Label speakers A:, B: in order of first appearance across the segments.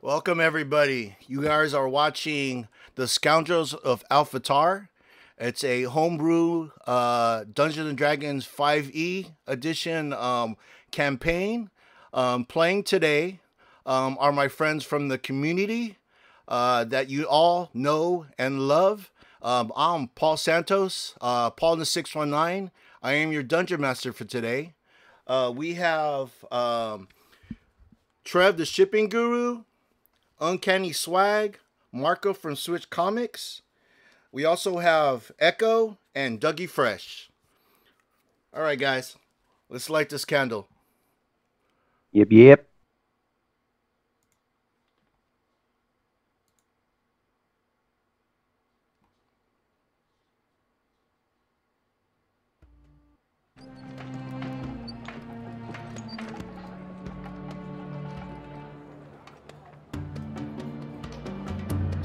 A: Welcome, everybody. You guys are watching The Scoundrels of Al' Fatar. It's a homebrew uh, Dungeons and Dragons 5e edition um, campaign. Um, playing today um, are my friends from the community uh, that you all know and love. Um, I'm Paul Santos, uh, Paul in the 619. I am your dungeon master for today. Uh, we have um, Trev, the shipping guru, Uncanny Swag, Marco from Swytch Comics. We also have Echo and Dougie Fresh. All right, guys, let's light this candle.
B: Yep, yep.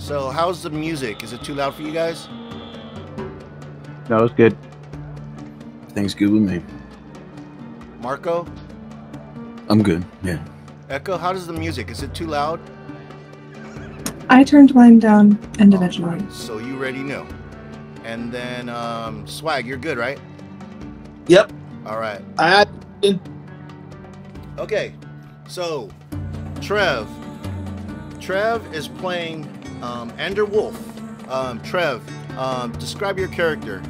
A: So, how's the music? Is it too loud for you guys?
B: No, it's good.
C: Things good with me.
A: Marco?
C: I'm good. Yeah.
A: Echo, how does the music? Is it too loud?
D: I turned mine down individually.
A: So you already know. And then um, Swag, you're good, right?
E: Yep.
A: All right.
E: I
A: Okay. So, Trev. Trev is playing um, Ender Wolf. Um, Trev, um, describe your character.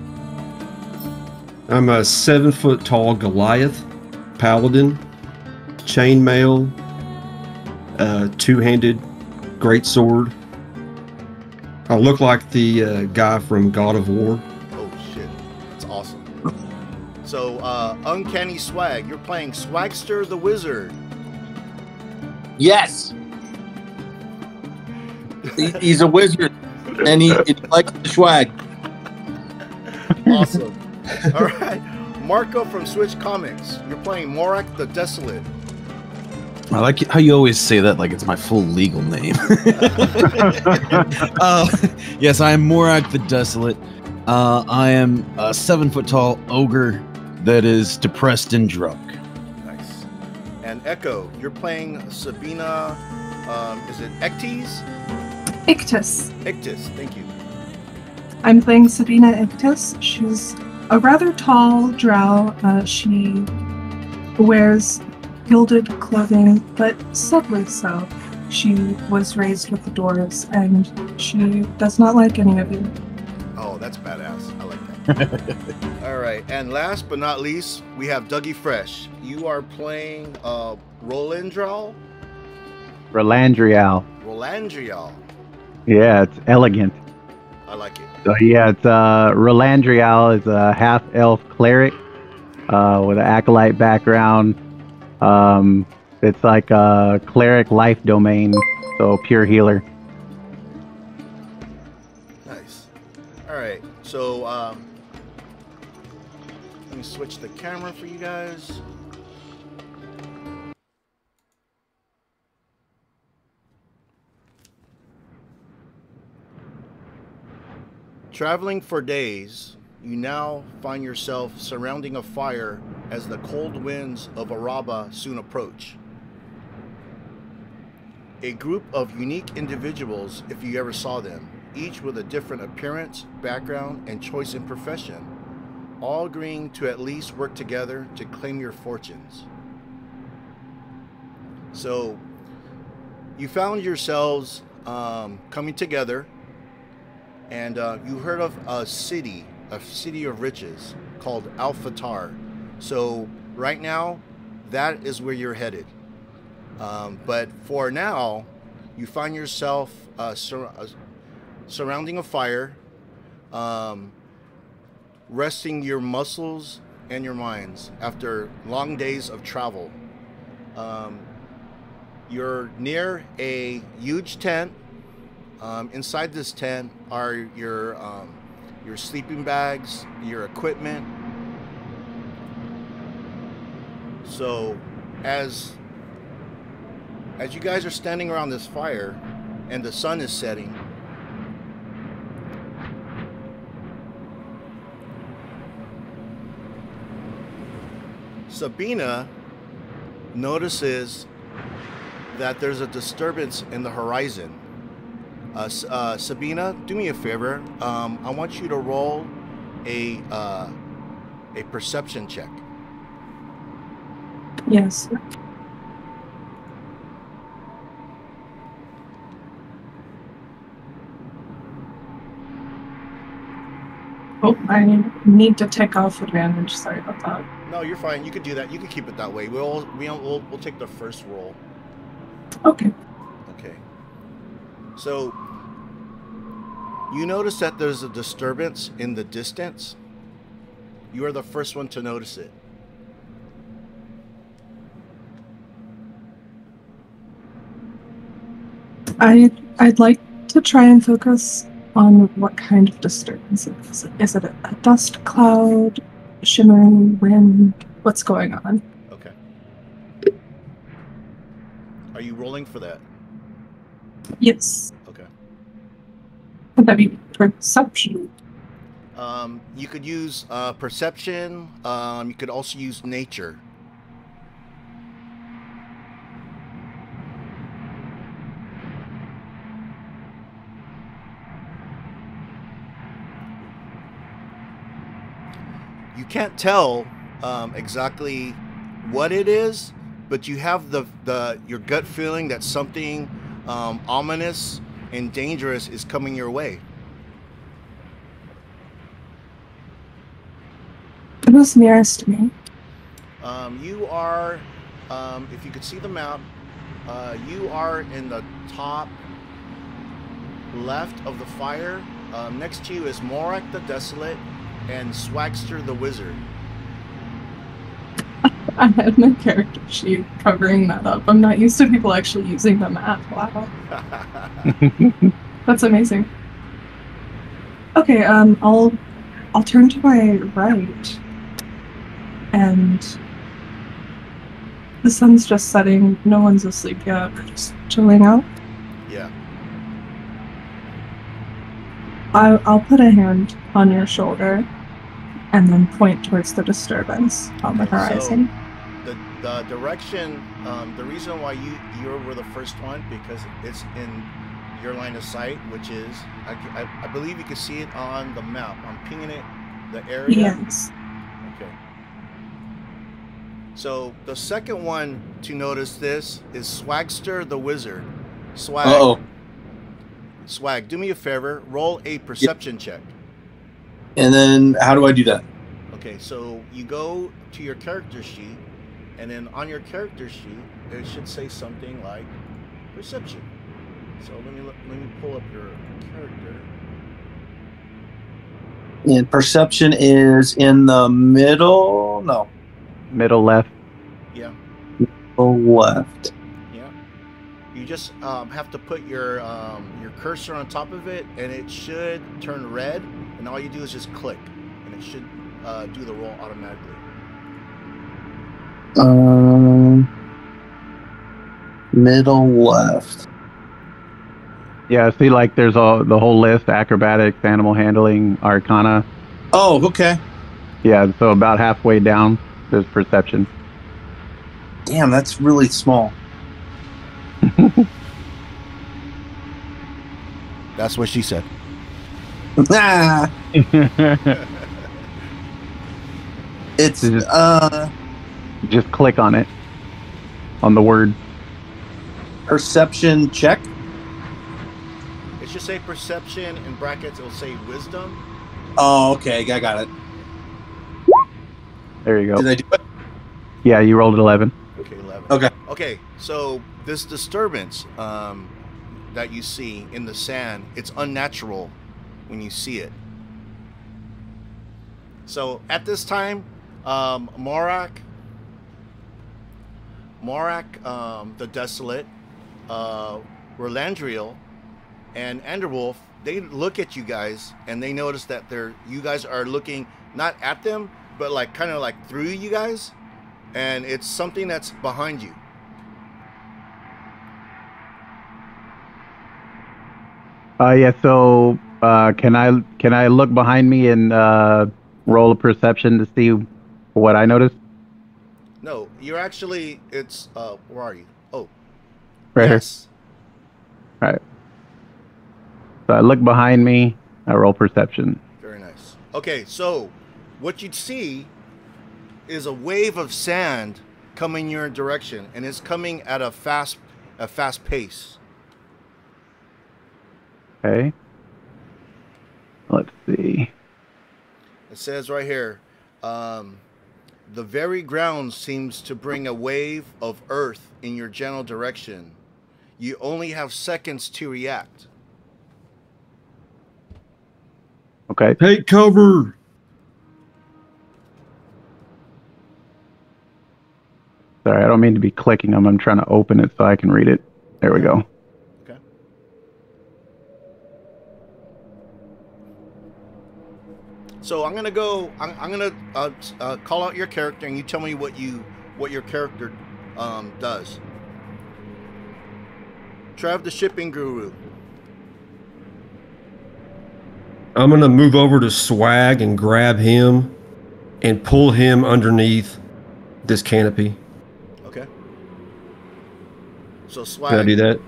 F: I'm a seven foot tall Goliath paladin, chainmail, uh, two handed greatsword. I look like the uh, guy from God of War.
A: Oh shit, that's awesome. So, uh, Uncanny Swag, you're playing Swagster the Wizard.
E: yes. He- he's a wizard, and he, he likes the swag.
A: Awesome. All right. Marco from Swytch Comics, you're playing Morak the Desolate.
C: I like how you always say that like it's my full legal name. uh, yes, I am Morak the Desolate. Uh, I am a seven foot tall ogre that is depressed and drunk.
A: Nice. And Echo, you're playing Sabina. Um, is it Ectes?
D: Ictus.
A: Ictus. Thank you.
D: I'm playing Sabina Ictus. She's a rather tall drow. Uh, she wears gilded clothing, but subtly so. She was raised with the dwarves, and she does not like any of you.
A: Oh, that's badass. I like that. All right. And last but not least, we have Dougie Fresh. You are playing uh, Rolandral.
B: Relandrial.
A: Rolandrial.
B: Yeah, it's elegant.
A: I like it.
B: So yeah, it's uh Relandrial is a half elf cleric uh with an acolyte background. Um it's like a cleric life domain, so pure healer.
A: Nice. All right. So um, let me switch the camera for you guys. Traveling for days, you now find yourself surrounding a fire as the cold winds of Araba soon approach. A group of unique individuals, if you ever saw them, each with a different appearance, background, and choice in profession, all agreeing to at least work together to claim your fortunes. So, you found yourselves um, coming together, and uh, you heard of a city, a city of riches called Al' Fatar. So, right now, that is where you're headed. Um, but for now, you find yourself uh, sur- uh, surrounding a fire, um, resting your muscles and your minds after long days of travel. Um, you're near a huge tent. Um, inside this tent are your um, your sleeping bags, your equipment. So, as as you guys are standing around this fire, and the sun is setting. Sabina notices that there's a disturbance in the horizon. Uh, uh, Sabina, do me a favor. Um, I want you to roll a uh, a perception check.
D: Yes. Oh, I need to take off advantage. Sorry about that.
A: No, you're fine. You can do that. You can keep it that way. We'll we'll we'll, we'll take the first roll.
D: Okay.
A: So you notice that there's a disturbance in the distance. You are the first one to notice it.
D: I I'd like to try and focus on what kind of disturbance it is. Is it a, a dust cloud, shimmering wind? What's going on?
A: Okay. Are you rolling for that?
D: Yes.
A: Okay.
D: Would that be perception?
A: Um, you could use uh, perception. Um, you could also use nature. You can't tell um, exactly what it is, but you have the, the your gut feeling that something um, ominous and dangerous is coming your way.
D: Who's nearest to me?
A: Um, you are, um, if you could see the map, uh, you are in the top left of the fire. Um, next to you is Morak the Desolate and Swagster the Wizard.
D: I had my character sheet covering that up. I'm not used to people actually using the map. Wow. That's amazing. Okay, um, I'll I'll turn to my right, and the sun's just setting. No one's asleep yet. We're just chilling out.
A: yeah.
D: I, I'll put a hand on your shoulder, and then point towards the disturbance on the
A: Okay, so-
D: horizon.
A: The, the direction, um, the reason why you you were the first one because it's in your line of sight, which is I I believe you can see it on the map. I'm pinging it, the area.
D: Yes.
A: Okay. So the second one to notice this is Swagster the Wizard. Swag.
E: Uh oh.
A: Swag, do me a favor. Roll a perception check.
E: And then how do I do that?
A: Okay, so you go to your character sheet, and then on your character sheet, it should say something like perception. So let me look, let me pull up your character.
E: And perception is in the middle. No,
B: Middle left.
A: Yeah,
E: the left.
A: yeah. You just um, have to put your um, your cursor on top of it, and it should turn red. And all you do is just click, and it should uh, do the roll automatically.
E: Um, middle left.
B: Yeah, see, like there's a the whole list: acrobatics, animal handling, arcana.
E: Oh, okay.
B: Yeah, so about halfway down, there's perception.
E: Damn, that's really small.
A: That's what she said.
E: Ah, it's
B: Just-
E: uh
B: Just click on it, on the word.
E: perception check.
A: It should say perception in brackets. It'll say wisdom.
E: Oh, okay, I got it.
B: There you go.
E: Did I do it?
B: Yeah, you rolled an 11.
A: Okay, 11.
E: Okay.
A: Okay, so this disturbance um, that you see in the sand, it's unnatural when you see it. So at this time, um, Morak, Morak, um, the Desolate, uh, and Anderwolf, they look at you guys and they notice that they're you guys are looking not at them, but like kind of like through you guys, and it's something that's behind you.
B: Uh, yeah. So, uh, can I can I look behind me and uh, roll a perception to see what I noticed?
A: No, you're actually. It's. Uh, where are you? Oh,
B: Right
A: yes.
B: here. So I look behind me. I roll perception.
A: Very nice. Okay, so what you'd see is a wave of sand coming your direction, and it's coming at a fast, a fast pace.
B: Okay. Let's see.
A: It says right here, um, the very ground seems to bring a wave of earth in your general direction. You only have seconds to react.
B: Okay.
F: Take cover.
B: Sorry, I don't mean to be clicking them. I'm trying to open it so I can read it. There we go.
A: So I'm gonna go. I'm, I'm gonna uh, uh, call out your character, and you tell me what you what your character um, does. Trav, the shipping guru.
F: I'm gonna move over to Swag and grab him and pull him underneath this canopy.
A: Okay. So Swag.
F: Can I do that?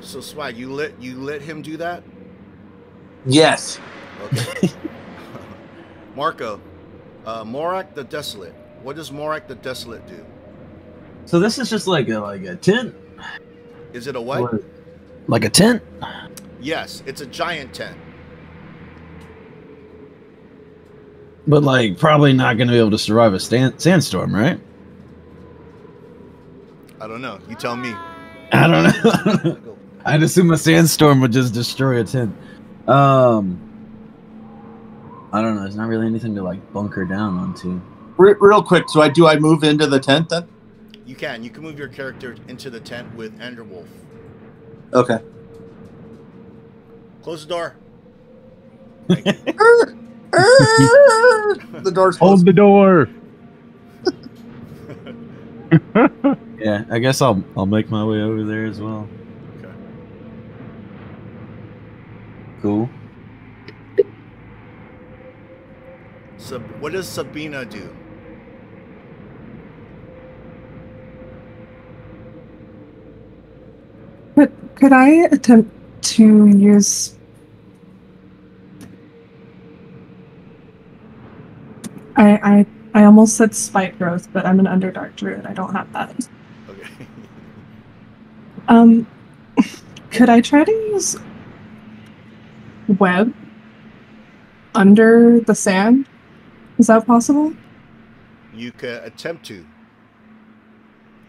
A: So swag. You let you let him do that.
E: Yes.
A: Okay. Marco, uh, Morak the Desolate. What does Morak the Desolate do?
C: So this is just like a like a tent,
A: Is it a what?
C: like a tent.
A: Yes, it's a giant tent.
C: But like probably not going to be able to survive a stan- sandstorm, right?
A: I don't know. You tell me.
C: I don't know. I'd assume a sandstorm would just destroy a tent. Um, I don't know. There's not really anything to like bunker down onto.
E: Re- real quick. So I do. I move into the tent then.
A: You can. You can move your character into the tent with Andrew Wolf.
E: Okay.
A: Close the door.
E: the door's closed.
B: Hold
E: closed.
B: the door.
C: Yeah, I guess I'll I'll make my way over there as well.
A: Okay.
C: Cool.
A: Sab- what does Sabina do?
D: But could I attempt to use? I I I almost said spike growth, but I'm an underdark druid. I don't have that.
A: Okay.
D: Um, could I try to use web under the sand? Is that possible?
A: you can attempt to.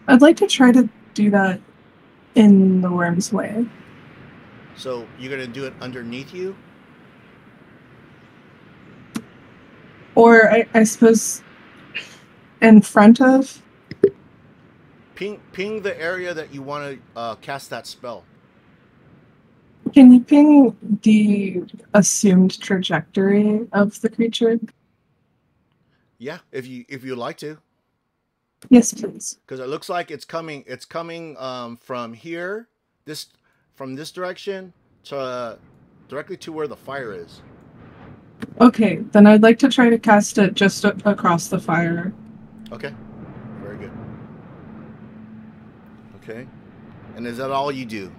D: I'd like to try to do that in the worm's way.
A: So you're gonna do it underneath you.
D: Or I, I suppose in front of.
A: Ping, ping the area that you want to uh, cast that spell.
D: Can you ping the assumed trajectory of the creature?
A: Yeah, if you if you'd like to,
D: Yes, please.
A: because it looks like it's coming. It's coming um, from here, this from this direction to uh, directly to where the fire is.
D: Okay, then I'd like to try to cast it just across the fire.
A: Okay, very good. Okay, and is that all you do?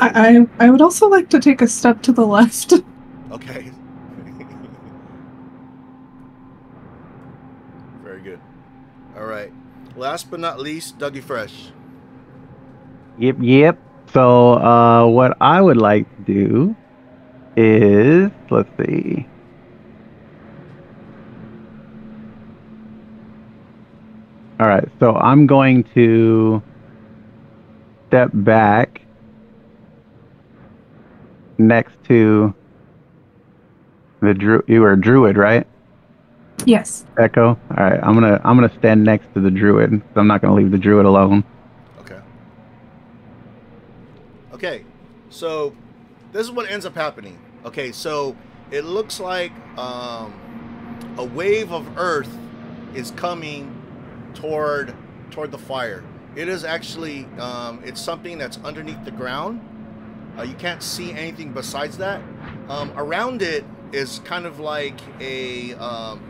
D: I, I I would also like to take a step to the left.
A: Okay. Very good. All right. Last but not least, Dougie Fresh.
B: Yep, yep. So, uh, what I would like to do is, let's see. All right, so I'm going to step back next to the dru- you were a druid, right?
D: Yes.
B: Echo. All right, I'm gonna I'm gonna stand next to the druid. I'm not gonna leave the druid alone.
A: Okay. Okay. So this is what ends up happening. Okay, so it looks like um, a wave of earth is coming toward toward the fire. It is actually um, it's something that's underneath the ground. Uh, you can't see anything besides that. Um, around it is kind of like a um,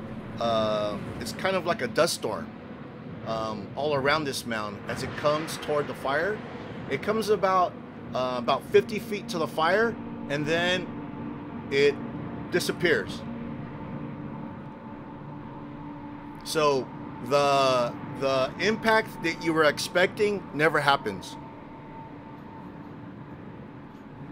A: uh, it's kind of like a dust storm um, all around this mound as it comes toward the fire. It comes about uh, about 50 feet to the fire, and then it disappears. So the the impact that you were expecting never happens.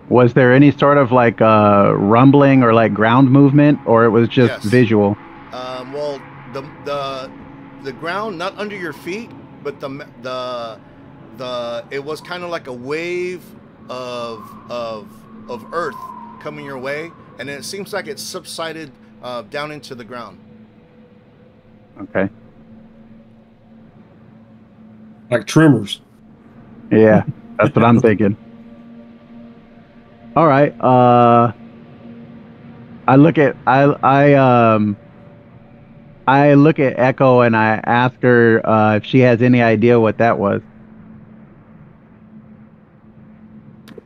B: Was there any sort of like uh, rumbling or like ground movement, or it was just
A: Yes.
B: visual?
A: Um, well, the the the ground not under your feet, but the the the it was kind of like a wave of of of earth coming your way, and it seems like it subsided uh, down into the ground.
B: Okay.
F: Like tremors.
B: Yeah, that's what I'm thinking. All right. Uh, I look at I I um I look at Echo and I ask her uh, if she has any idea what that was.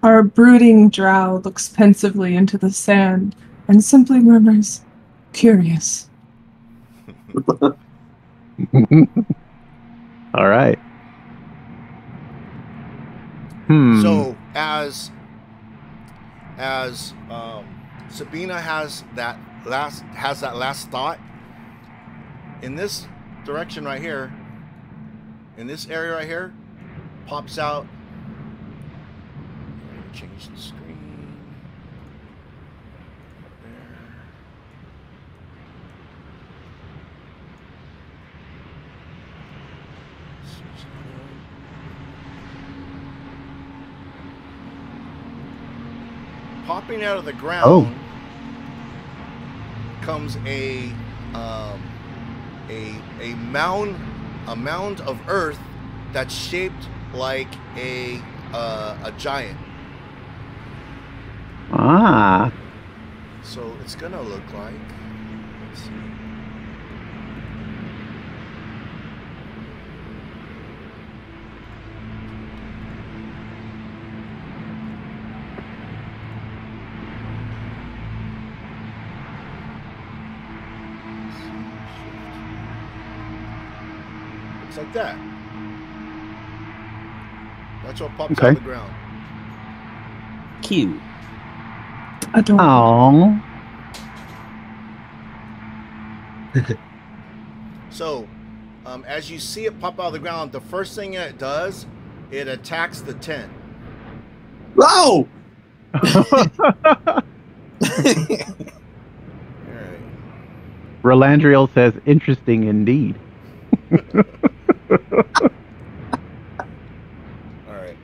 D: Our brooding drow looks pensively into the sand and simply murmurs, curious.
B: All right. Hmm.
A: So as as um, Sabina has that last has that last thought in this direction right here, in this area right here, pops out. Change the screen. There. Popping out of the ground
B: Oh.
A: comes a um, a a mound a mound of earth that's shaped like a uh, a giant.
B: ah.
A: So it's gonna look like. That. That's what pops out
B: Okay.
A: of the ground.
C: Cute.
D: Adorable.
B: Oh.
A: So, um, as you see it pop out of the ground, the first thing it does, it attacks the tent.
E: Oh!
A: All right.
B: Rolandriel says, "Interesting indeed."
A: All right.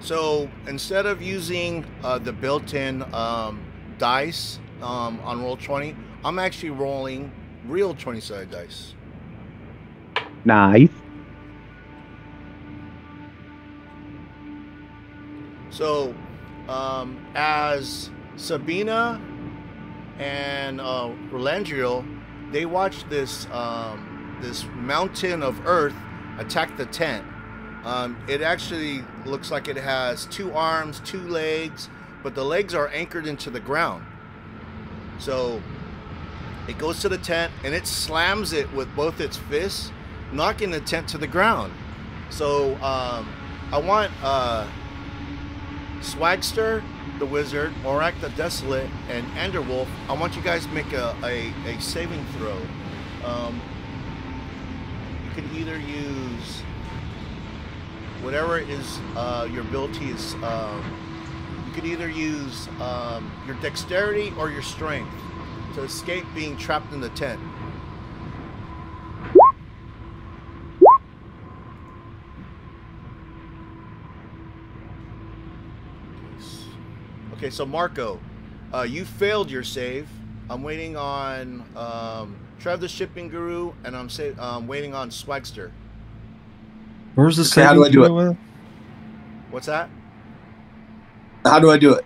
A: So instead of using uh, the built-in um, dice um, on Roll20, I'm actually rolling real twenty-sided dice.
B: Nice.
A: So, um, as Sabina and uh, Rolandriel, they watch this um, this mountain of earth attack the tent. Um, it actually looks like it has two arms, two legs, but the legs are anchored into the ground. So it goes to the tent and it slams it with both its fists, knocking the tent to the ground. So um, I want uh, Swagster, the wizard, Morak the Desolate, and Anderwolf, I want you guys to make a, a, a saving throw. Um, can either use whatever is uh, your ability is. Um, you can either use um, your dexterity or your strength to escape being trapped in the tent. Okay, so Marco, uh, you failed your save. I'm waiting on um, Trev the shipping guru, and I'm sa- um, waiting on Swagster.
F: Where's the
E: Okay, how do I do it?
F: throw at?
A: What's that?
E: How do I do it?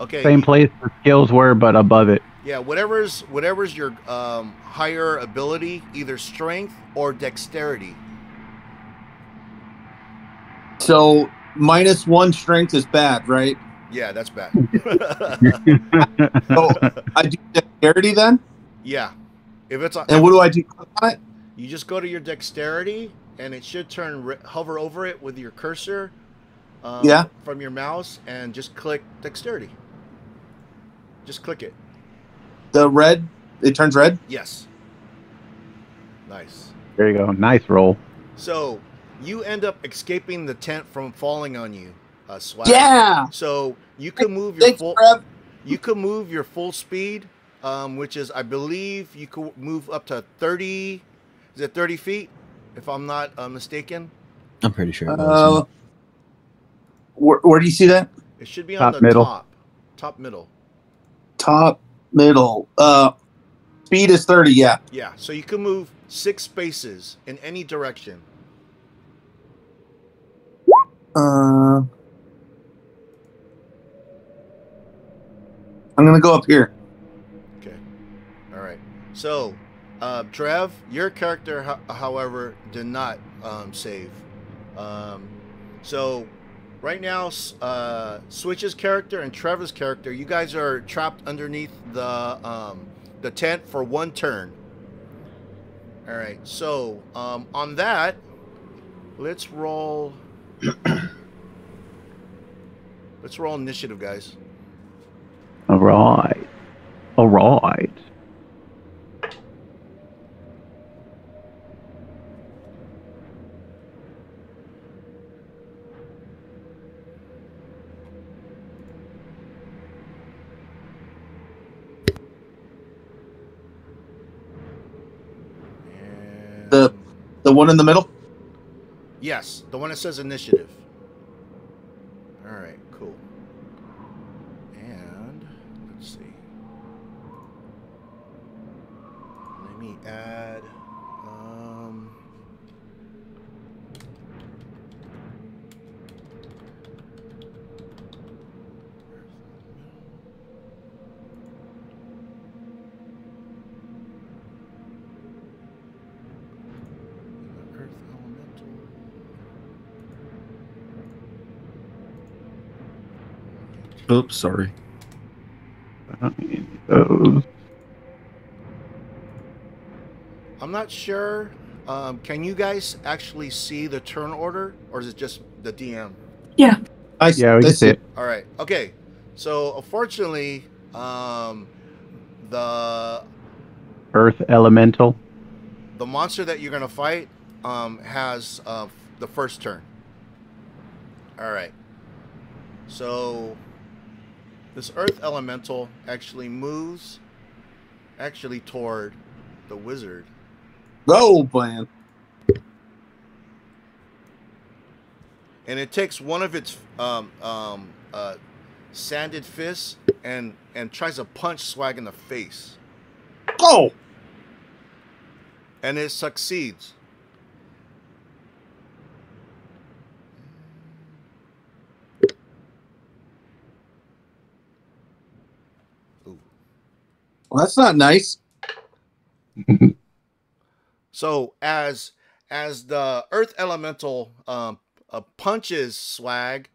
A: Okay.
B: Same place the skills were, but above it.
A: Yeah, whatever's whatever's your um, higher ability, either strength or dexterity.
E: So minus one strength is bad, right?
A: Yeah, that's bad.
E: So I do dexterity then.
A: yeah. If it's on,
E: And what do I do on it?
A: you just go to your dexterity, and it should turn hover over it with your cursor. Um,
E: Yeah.
A: From your mouse, and just click dexterity. Just click it.
E: The red, it turns red.
A: Yes. Nice.
B: There you go. Nice roll.
A: So you end up escaping the tent from falling on you, uh, Swag.
E: Yeah.
A: So you can move your
E: Thanks,
A: full.
E: Trev.
A: You can move your full speed, um, which is, I believe, you could move up to thirty. Is it thirty feet? If I'm not uh, mistaken,
C: I'm pretty sure.
E: Uh, where, where do you see that?
A: it should be on
B: Top
A: the
B: middle.
A: top, top middle.
E: Top, middle. Uh, speed is thirty. Yeah.
A: Yeah. So you can move six spaces in any direction.
E: Uh, I'm gonna go up here.
A: So, uh, Trev, your character, ho- however, did not um, save. Um, so, right now, uh, Swytch's character and Trevor's character, you guys are trapped underneath the um, the tent for one turn. All right. So, um, on that, let's roll. let's roll initiative, guys.
B: All right. All right.
A: And
E: The- The one in the middle.
A: Yes, the one that says initiative. All right, cool. And let's see. Let me add. Um, Earth elemental.
F: Oops, sorry.
B: Those.
A: I'm not sure. Um, can you guys actually see the turn order, or is it just the DM?
E: I
B: Yeah, we can
E: see
B: see it.
A: All right. Okay. So unfortunately, um, the
B: Earth Elemental.
A: the monster that you're gonna fight um, has uh, the first turn. All right. So this Earth Elemental actually moves, actually toward the wizard.
E: Go plan.
A: and it takes one of its um, um, uh, sanded fists and and tries to punch Swag in the face,
E: Go.
A: and it succeeds.
E: Well, that's not nice.
A: So as as the Earth Elemental um, uh, punches Swag,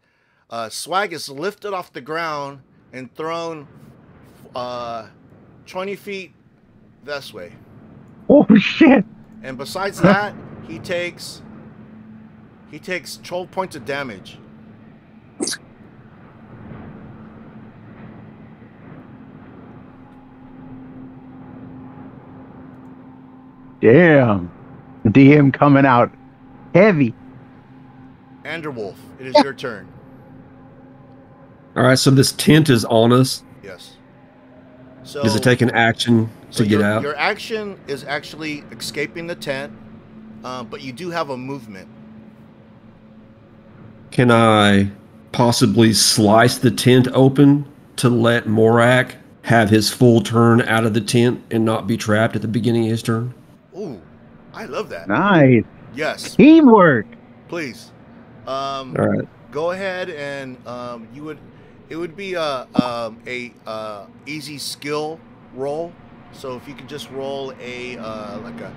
A: uh, Swag is lifted off the ground and thrown uh, twenty feet this way.
B: Oh shit!
A: And besides that, he takes he takes 12 points of damage.
B: Damn. DM coming out heavy.
A: Anderwolf, it is your turn.
F: All right, so this tent is on us.
A: Yes. So
F: Does it take an action to
A: so
F: get
A: your,
F: out?
A: Your action is actually escaping the tent, uh, but you do have a movement.
F: Can I possibly slice the tent open to let Morak have his full turn out of the tent and not be trapped at the beginning of his turn?
A: Ooh, I love that.
B: Nice.
A: Yes,
B: Teamwork.
A: please. Um,
F: All right.
A: go ahead and um, you would it would be a um, a uh, easy skill roll so if you could just roll a uh, like a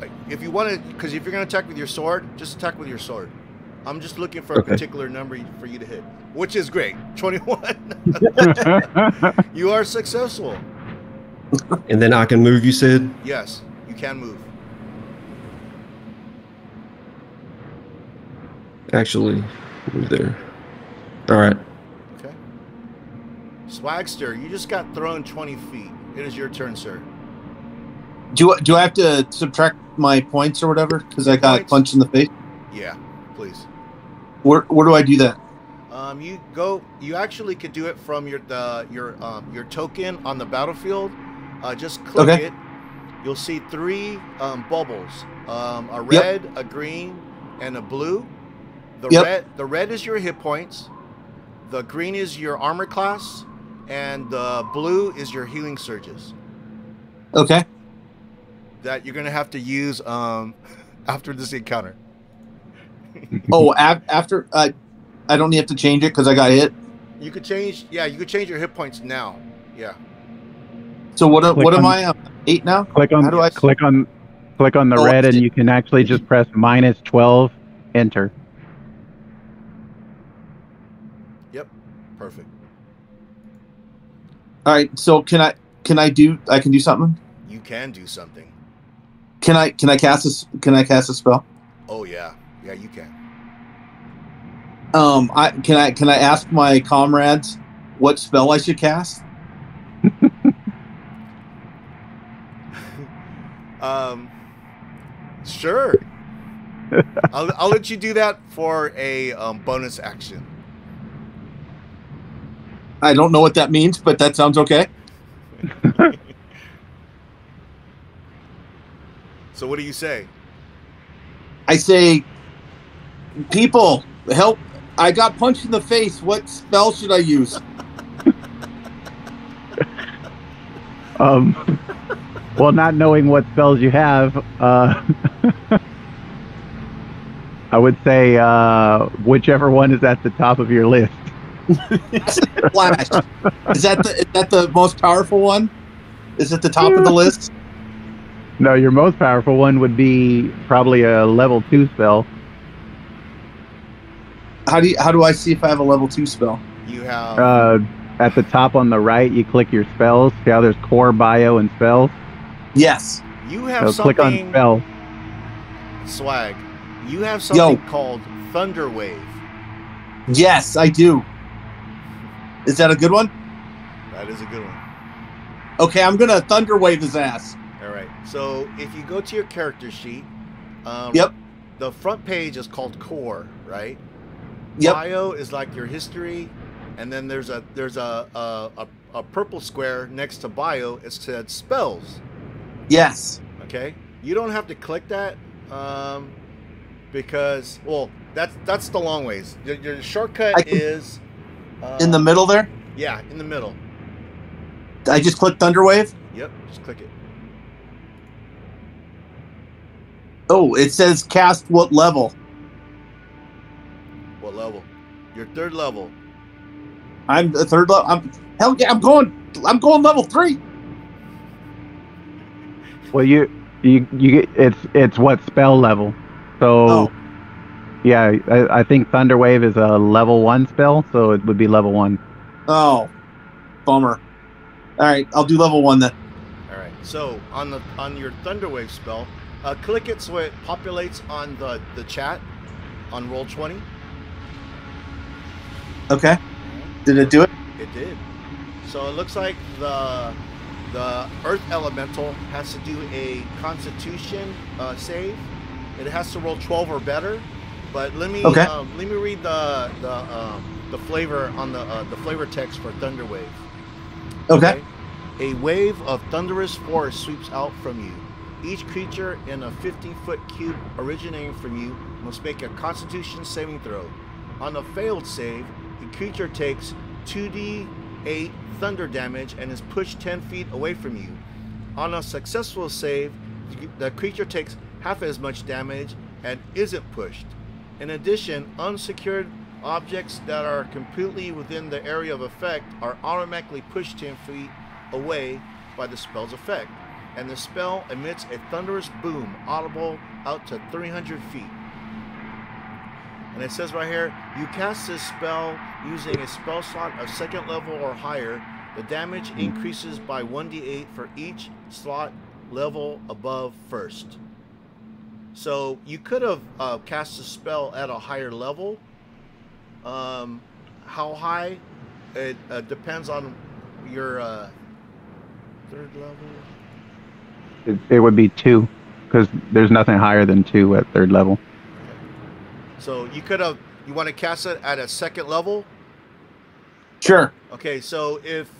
A: like if you want to because if you're going to attack with your sword just attack with your sword i'm just looking for a
F: Okay.
A: particular number for you to hit which is great 21 you are successful
F: and then I can move. You said.
A: Yes, you can move.
F: Actually, move there. All right.
A: Okay. Swagster, you just got thrown 20 feet. It is your turn, sir.
E: Do I- do I have to subtract my points or whatever because I got
A: Points?
E: punched in the face?
A: Yeah, please.
E: Where where do I do that?
A: Um, you go. You actually could do it from your the your um, your token on the battlefield. Uh, just click
E: Okay.
A: it. You'll see three um, bubbles: um, a
E: Yep.
A: red, a green, and a blue. The
E: Yep.
A: red the red is your hit points. The green is your armor class, and the blue is your healing surges
E: Okay.
A: that you're gonna have to use um, after this encounter.
E: Oh, af- after uh, I don't have to change it because I got hit.
A: You could change. Yeah, you could change your hit points now. Yeah.
E: So what?
B: Click
E: what am I? Um, eight now.
B: Click on
E: How do I-
B: click on click on the
E: Oh,
B: red, and you can actually just press minus twelve, enter. Yep.
A: Perfect.
E: All right. So can I? Can I do? I can do something.
A: You can do something.
E: Can I? Can I cast a? s- Can I cast a spell?
A: Oh yeah, yeah, you can.
E: Um, I can I can I ask my comrades what spell I should cast?
A: Um, sure. I'll, I'll let you do that for a um, bonus action.
E: I don't know what that means, but that sounds okay.
A: So what do you say?
E: I say, people, help! I got punched in the face. What spell should I use?
B: Um, well, not knowing what spells you have, uh, I would say uh, whichever one is at the top of your list.
E: Flash. is that the is that the most powerful one? Is it the top of the list?
B: No, your most powerful one would be probably a level two spell.
E: How do you, how do I see if I have a level two spell?
A: You have
B: Uh, at the top on the right, you click your spells. See how there's core, bio, and spells.
E: Yes.
A: you have
B: So click on
A: something
B: spell.
A: swag. You have something called Thunder Wave.
E: Yes, I do. Is that a good one?
A: That is a good one.
E: Okay, I'm gonna thunder wave his ass.
A: All right. So if you go to your character sheet, um,
E: Yep.
A: The front page is called Core, right?
E: Yep.
A: Bio is like your history, and then there's a there's a a, a, a purple square next to Bio. It said spells.
E: Yes.
A: Okay. You don't have to click that, um, because well, that's that's the long ways. Your, your shortcut is uh,
E: In the middle there,
A: Yeah, in the middle.
E: I just click Thunderwave.
A: Yep. Just click it.
E: Oh, it says cast what level?
A: What level? Your third level.
E: I'm the third level. I'm hell yeah. I'm going. I'm going level three.
B: Well, you you you get it's it's what spell level. So
E: Oh.
B: yeah, I, I think Thunderwave is a level one spell, so it would be level one.
E: Oh, bummer. All right, I'll do level one then.
A: All right. So on the on your Thunderwave spell, uh, click it so it populates on the the chat on Roll20.
E: Okay. Did it do it?
A: It did. So it looks like the the Earth Elemental has to do a Constitution uh, save. It has to roll twelve or better. But let me
E: Okay.
A: um, let me read the the um, the flavor on the uh, the flavor text for Thunderwave.
E: Okay.
A: A wave of thunderous force sweeps out from you. Each creature in a 50 foot cube originating from you must make a constitution saving throw. On a failed save, the creature takes 2d8 thunder damage and is pushed 10 feet away from you. On a successful save, the creature takes half as much damage and isn't pushed. In addition, unsecured objects that are completely within the area of effect are automatically pushed 10 feet away by the spell's effect, and the spell emits a thunderous boom audible out to 300 feet. And it says right here, you cast this spell using a spell slot of second level or higher. The damage increases by 1d8 for each slot level above first. So you could have uh, cast a spell at a higher level. Um, how high? It uh, depends on your uh, third level.
B: It, it would be two, because there's nothing higher than two at third level.
A: So you could have. You want to cast it at a second level.
E: Sure.
A: Okay, so if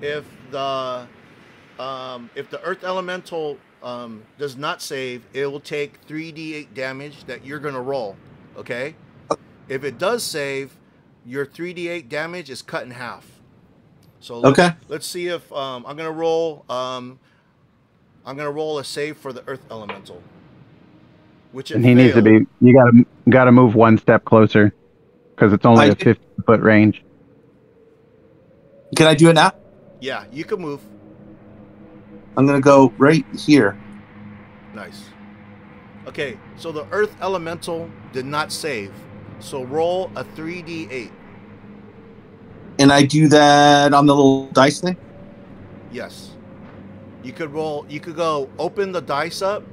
A: if the um, if the Earth Elemental um, does not save, it will take 3d8 damage that you're gonna roll. Okay. If it does save, your 3d8 damage is cut in half. So let's,
E: Okay.
A: let's see if um, I'm gonna roll. Um, I'm gonna roll a save for the Earth Elemental. Which
B: And he needs to be. You gotta gotta move one step closer, because it's only
E: I
B: a
E: did-
B: 50 foot range.
E: Can I do it now?
A: Yeah, you can move.
E: I'm gonna go right here.
A: Nice. Okay, so the Earth Elemental did not save. So roll a 3d8.
E: And I do that on the little dice thing.
A: Yes. You could roll, you could go open the dice up,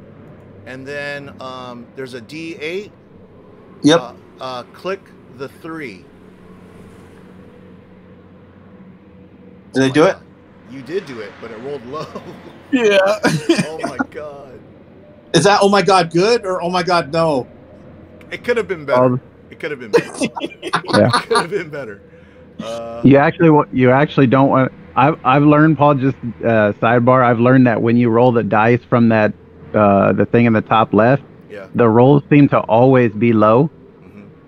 A: and then um, there's a d8.
E: Yep.
A: Uh, uh, click the 3.
E: Did
A: Oh
E: I
A: my
E: do it?
A: You did do it, but it rolled low.
E: Yeah.
A: oh my god.
E: Is that oh my god good or oh my god no?
A: It could have been better.
B: Um,
A: it could have been better.
B: Yeah.
A: It could have been better. Uh,
B: You actually wa- you actually don't want. I've I've learned, Paul. Just uh, sidebar. I've learned that when you roll the dice from that uh, the thing in the top left,
A: yeah.
B: the rolls seem to always be low.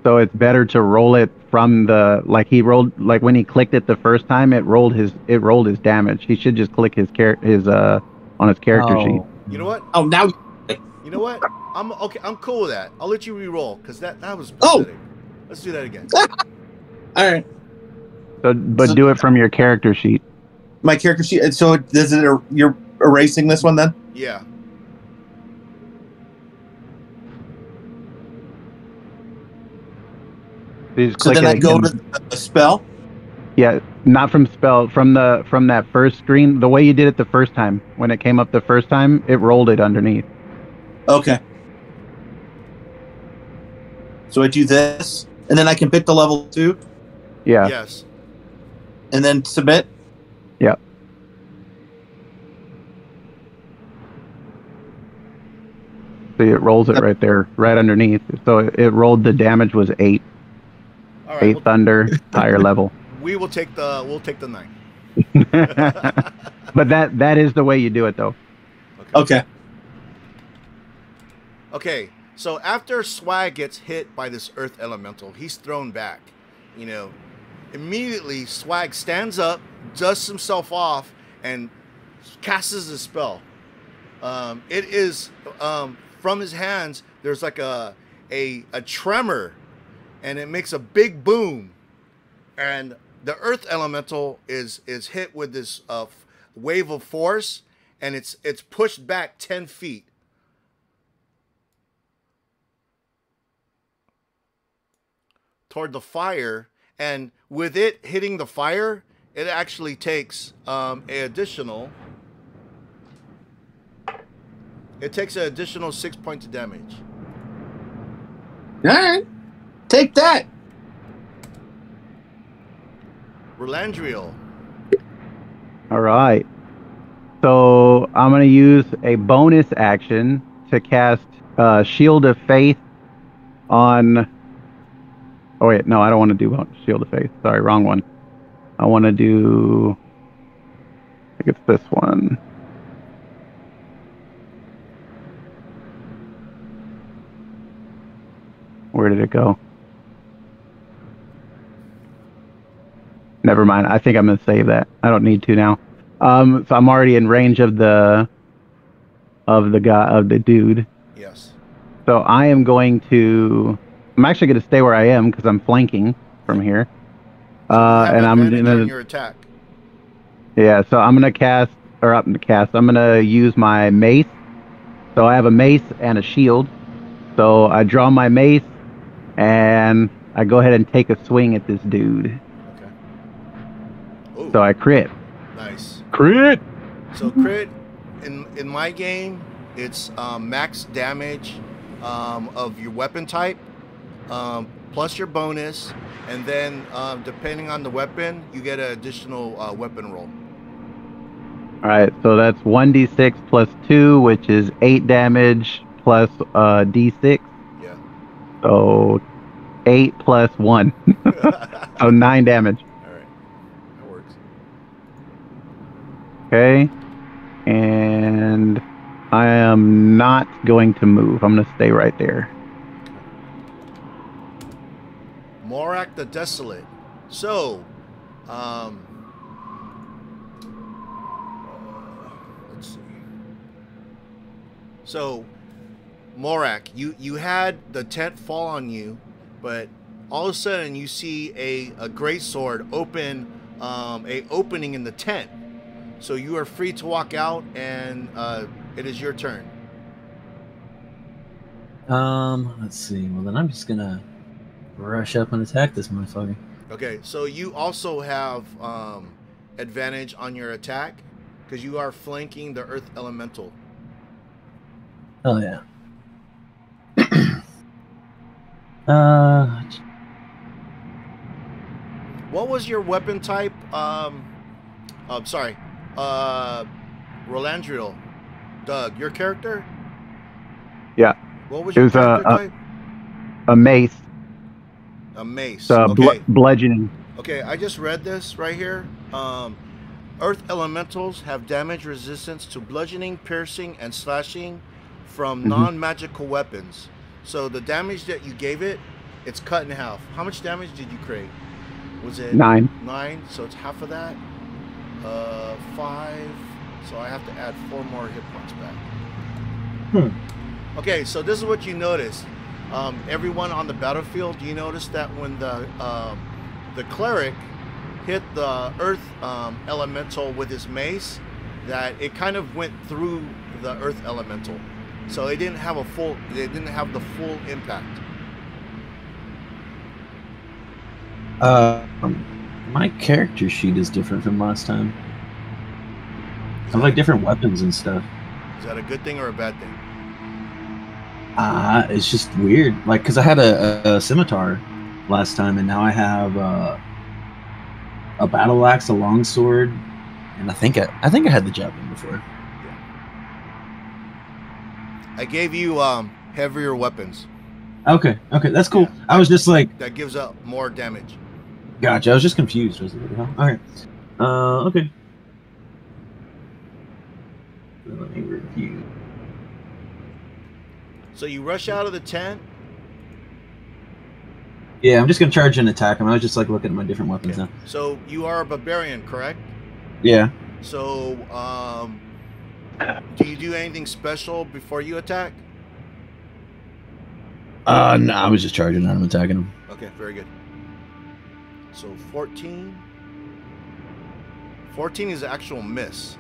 B: So it's better to roll it from the like he rolled like when he clicked it the first time. It rolled his it rolled his damage. He should just click his char- his uh on his character sheet.
C: Oh.
A: You know what?
E: Oh now
A: You know what? I'm okay. I'm cool with that. I'll let you re-roll because that that was
E: Oh!
A: Let's do that again.
E: all right.
B: So, but
E: So-
B: do it from your character sheet.
E: My character sheet so does it er- you're erasing this one then?
A: Yeah.
B: You just
E: So
B: click
E: then
B: it
E: I go
B: again.
E: to the spell.
B: Yeah, not from spell from the from that first screen. The way you did it the first time when it came up the first time, it rolled it underneath.
E: Okay. So I do this, and then I can pick the level two,
B: Yeah.
A: Yes.
E: and then submit. Yeah.
B: See, it rolls it right there, right underneath. So it, it rolled the damage was eight,
A: All right.
B: eight
A: Well,
B: thunder, higher level.
A: we will take the we'll take the nine.
B: but that that is the way you do it, though.
A: Okay.
E: Okay.
A: Okay. So after Swag gets hit by this Earth Elemental, he's thrown back. You know, immediately Swag stands up, dusts himself off, and casts a spell. Um, it is um, from his hands. There's like a a a tremor, and it makes a big boom, and the Earth Elemental is is hit with this uh, wave of force, and it's it's pushed back ten feet. toward the fire, and with it hitting the fire, it actually takes um, a additional. It takes an additional six points of damage.
E: All right. Take that.
A: Rolandriel.
B: All right. So I'm gonna use a bonus action to cast uh, Shield of Faith on. Oh wait, no, I don't want to do Shield of Faith. Sorry, wrong one. I want to do. I think it's this one. Where did it go? Never mind. I think I'm gonna save that. I don't need to now. Um, so I'm already in range of the of the guy of the dude.
A: Yes.
B: So I am going to. I'm actually going to stay where I am because I'm flanking from here. Uh, and I'm gonna
A: on your attack.
B: yeah. So I'm gonna cast or up to cast. I'm gonna use my mace. So I have a mace and a shield. So I draw my mace, and I go ahead and take a swing at this dude.
A: Okay. Ooh.
B: So I crit.
A: Nice.
B: Crit.
A: So crit in in my game, it's um, max damage um, of your weapon type, um, plus your bonus, and then um, depending on the weapon, you get an additional uh, weapon roll.
B: All right, so that's one d6 plus two, which is eight damage plus uh d6.
A: Yeah.
B: So eight plus one, so nine damage.
A: All right. That works.
B: Okay, and I am not going to move. I'm gonna stay right there.
A: Morak the Desolate. So, um, uh, let's see. So, Morak, you you had the tent fall on you, but all of a sudden you see a a great sword open um, a opening in the tent. So you are free to walk out, and uh, it is your turn.
C: Um, let's see. Well, then I'm just gonna rush up and attack this motherfucker.
A: Okay, so you also have um, advantage on your attack because you are flanking the Earth Elemental.
C: Oh yeah. uh,
A: What was your weapon type? Um, oh, sorry, uh, Rolandriel, Doug, your character.
B: Yeah.
A: What was
B: It
A: your
B: was,
A: character
B: uh,
A: type?
B: A mace,
A: A mace.
B: uh, bl-
A: okay.
B: bludgeoning.
A: Okay, I just read this right here. Um, Earth elementals have damage resistance to bludgeoning, piercing, and slashing from
B: Mhm.
A: non-magical weapons. So the damage that you gave it, it's cut in half. How much damage did you create? Was it
B: Nine.
A: Nine. So it's half of that. Uh, five. So I have to add four more hit points back.
C: Hmm.
A: Okay, so this is what you notice. Um, everyone on the battlefield, you notice that when the um, the cleric hit the earth um, elemental with his mace, that it kind of went through the earth elemental, so it didn't have a full. It didn't have the full impact.
C: uh, my character sheet is different from last time. I have like different weapons and stuff.
A: Is that a good thing or a bad thing?
C: Ah, it's just weird. Like, cause I had a, a, a scimitar last time, and now I have uh, a battle axe, a longsword, and I think I, I think I had the javelin before. Yeah.
A: I gave you um, heavier weapons
C: Okay, okay, that's cool.
A: Yeah.
C: I was just like,
A: that gives up more damage.
C: Gotcha. I was just confused. Was like, what? All right. Uh, okay. Let me review.
A: So you rush out of the tent.
C: Yeah, I'm just gonna charge and attack him. I was just like looking at my different weapons now.
A: So you are a barbarian, correct?
C: Yeah.
A: So, um, do you do anything special before you attack?
C: Uh, no, I was just charging at him, attacking him.
A: Okay, very good. So 14. 14 is an actual miss.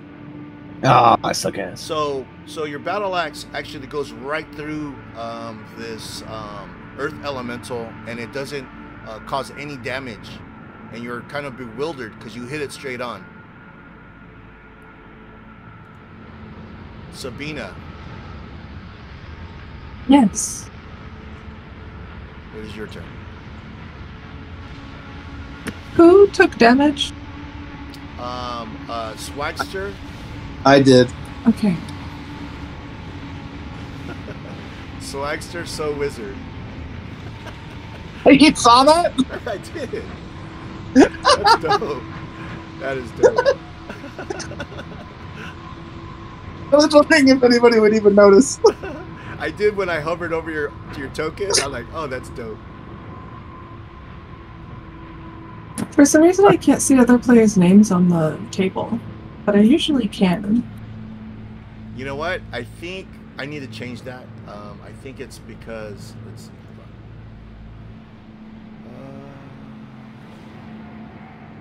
C: Oh, I suck ass.
A: So, so your battle axe actually goes right through um, this um, earth elemental, and it doesn't uh, cause any damage, and you're kind of bewildered because you hit it straight on. Sabina,
D: Yes.
A: it is your turn.
D: Who took damage?
A: Um, uh, Swagster,
E: I did.
D: Okay.
A: Swagster, so wizard.
E: You saw that?
A: I did. That's dope. That is dope.
E: I was wondering if anybody would even notice.
A: I did when I hovered over your your token. I'm like, oh, that's dope.
D: For some reason, I can't see other players' names on the table, but I usually can.
A: You know what? I think I need to change that. Um, I think it's because let's see. Hold on. Uh,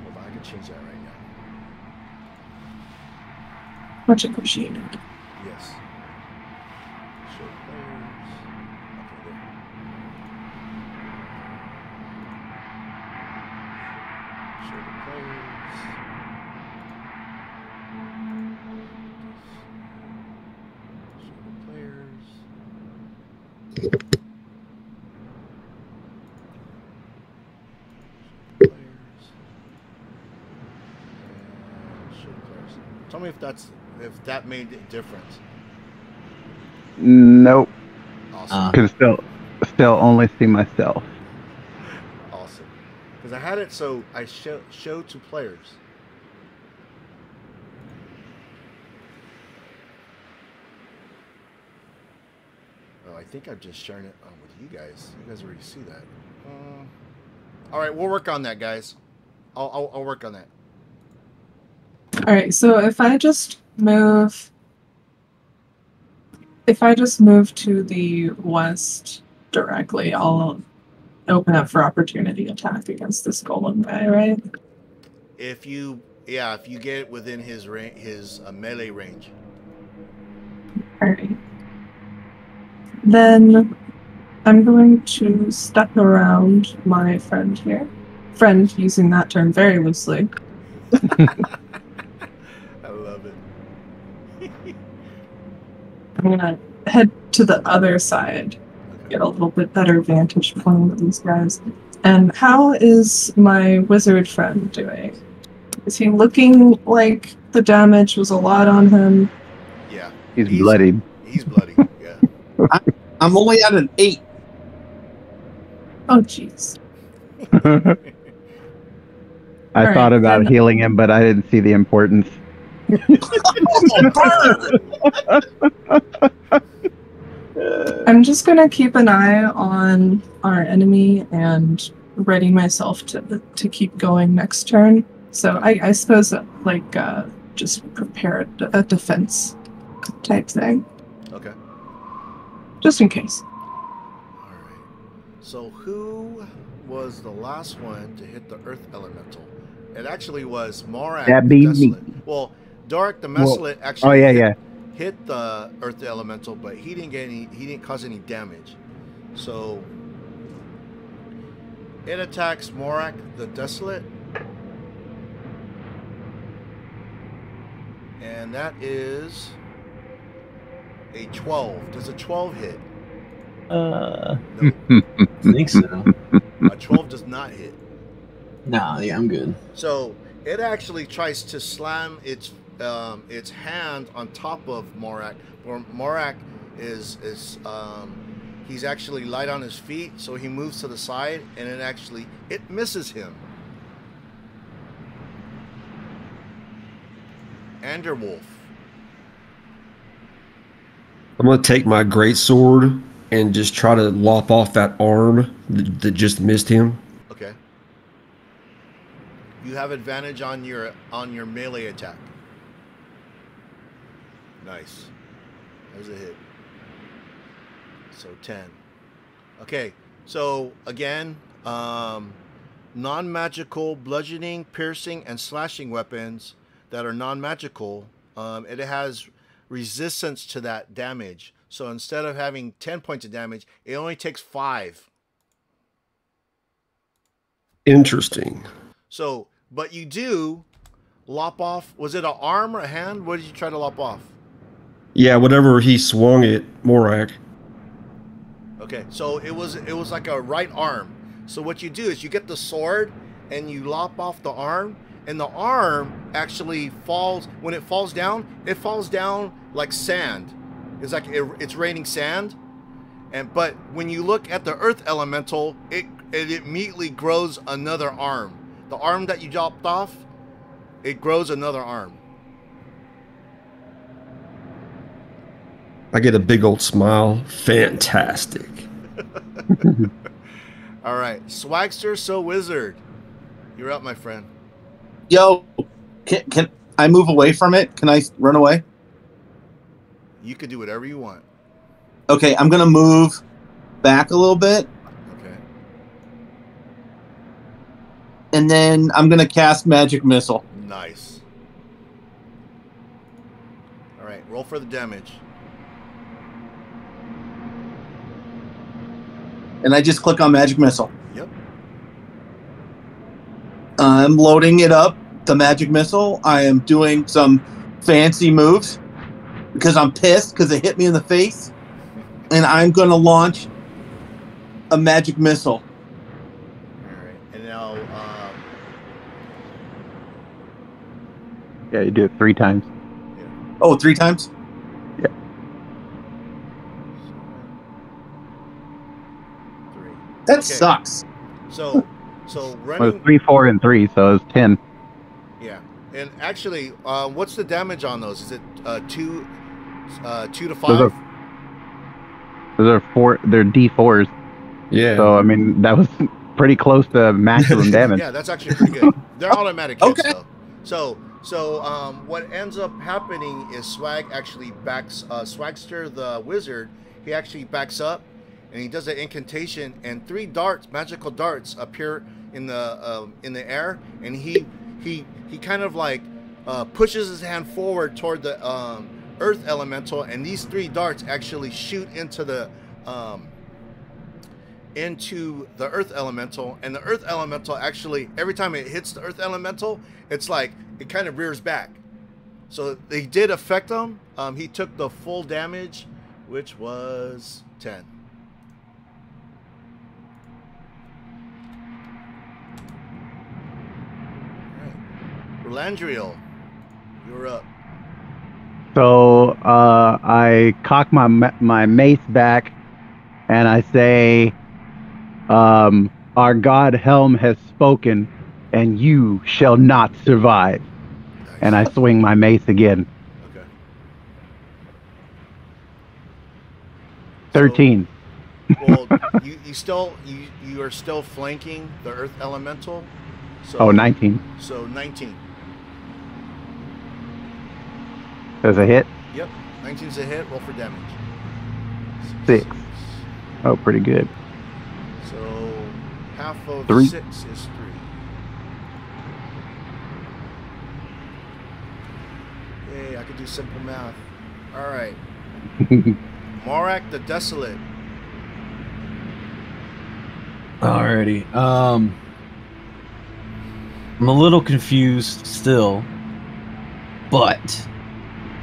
A: hold on, I can change that right now.
D: Much appreciated.
A: Yes. Show players. Okay, there. Show the players. Players. And show players. Tell me if that's if that made a difference.
B: Nope.
A: Awesome.
C: Uh,
B: Can still still only see myself.
A: Awesome. Because I had it so I show show to players. I think I've just shared it um, with you guys. You guys already see that. Uh, all right, we'll work on that, guys. I'll, I'll, I'll work on that.
D: All right, so if I just move, if I just move to the west directly, I'll open up for opportunity attack against this golem guy, right?
A: If you, yeah, if you get within his his uh, melee range.
D: All right. Then I'm going to step around my friend here. Friend, using that term very loosely.
A: I love it.
D: I'm gonna head to the other side, get a little bit better vantage point of these guys. And how is my wizard friend doing? Is he looking like the damage was a lot on him?
A: Yeah,
B: He's,
A: He's-
B: bloodied.
A: he's bloody. Yeah.
E: I'm only at an eight.
D: Oh, jeez.
B: I
D: Alright,
B: thought about
D: then-
B: healing him, but I didn't see the importance.
D: I'm just gonna keep an eye on our enemy and ready myself to to keep going next turn. So I, I suppose like uh, just prepare a, a defense type thing,
A: Okay.
D: Just in case.
A: All right. So who was the last one to hit the Earth Elemental? It actually was Morak.
B: That'd
A: the
B: be me.
A: Well, Dark the
B: Well,
A: oh, actually.
B: Oh yeah,
A: hit,
B: yeah.
A: Hit the Earth Elemental, but he didn't get any. He didn't cause any damage. So it attacks Morak the Desolate, and that is a 12. Does a 12 hit?
C: Uh,
A: No,
C: I think so.
A: a 12 does not hit.
C: nah, yeah, I'm good.
A: So it actually tries to slam its um, its hand on top of Morak. Where Morak is is um, he's actually light on his feet, so he moves to the side, and it actually it misses him. Anderwolf.
F: I'm gonna take my great sword and just try to lop off that arm that, that just missed him.
A: Okay. You have advantage on your on your melee attack. Nice. There's a hit. So 10. Okay. So again, um non-magical bludgeoning, piercing and slashing weapons that are non-magical, um it has resistance to that damage. So instead of having 10 points of damage, it only takes 5.
F: Interesting.
A: So, but you do lop off. Was it an arm or a hand? What did you try to lop off?
F: Yeah, whatever he swung it, Morak.
A: Okay, so it was it was like a right arm. So what you do is you get the sword and you lop off the arm, and the arm actually falls. When it falls down, it falls down like sand. It's like it, it's raining sand. And but when you look at the earth elemental, it it immediately grows another arm. The arm that you dropped off, it grows another arm.
F: I get a big old smile. Fantastic.
A: All right, Swagster, so wizard, you're up, my friend.
E: Yo, can, can I move away from it? Can I run away?
A: You can do whatever you want.
E: Okay, I'm gonna move back a little bit,
A: Okay.
E: and then I'm gonna cast magic missile.
A: Nice. All right, roll for the damage.
E: And I just click on magic missile.
A: Yep.
E: I'm loading it up, the magic missile. I am doing some fancy moves because I'm pissed because it hit me in the face. and I'm going to launch a magic missile.
A: All right. And now, um,
B: Yeah, you do it three times.
E: Oh, three times?
A: three.
E: That
A: Okay.
E: sucks.
A: So, so running.
B: it's three, four, and three, so it's ten.
A: Yeah, and actually, uh, what's the damage on those? Is it uh, two, uh, two to
B: Those are-
A: five?
B: Those are four. They're D fours.
F: Yeah.
B: So I mean, that was pretty close to maximum damage.
A: Yeah, that's actually pretty good. They're automatic hits,
E: Okay.
A: though. So, so um, what ends up happening is Swag actually backs uh, Swagster the wizard. He actually backs up, and he does an incantation, and three darts, magical darts, appear in the um, in the air, and he he he kind of like uh, pushes his hand forward toward the um, earth elemental, and these three darts actually shoot into the um, into the earth elemental. And the earth elemental actually every time it hits the earth elemental it's like it kind of rears back. So they did affect him. Um, he took the full damage which was 10 Rolandriel, you're up
B: So uh, I cock my my mace back, and I say, um, "Our god Helm has spoken, and you shall not survive." And I swing my mace again.
A: okay
B: Thirteen.
A: well you, you still you you are still flanking the earth elemental so
B: Oh, 19.
A: so 19
B: There's a hit.
A: Yep, 19's a hit. Roll for damage.
B: Six. Oh, pretty good.
A: So half of
B: Three.
A: six is three. Yay, I could do simple math. All right. Morak the Desolate.
C: Alrighty. Um, I'm a little confused still, but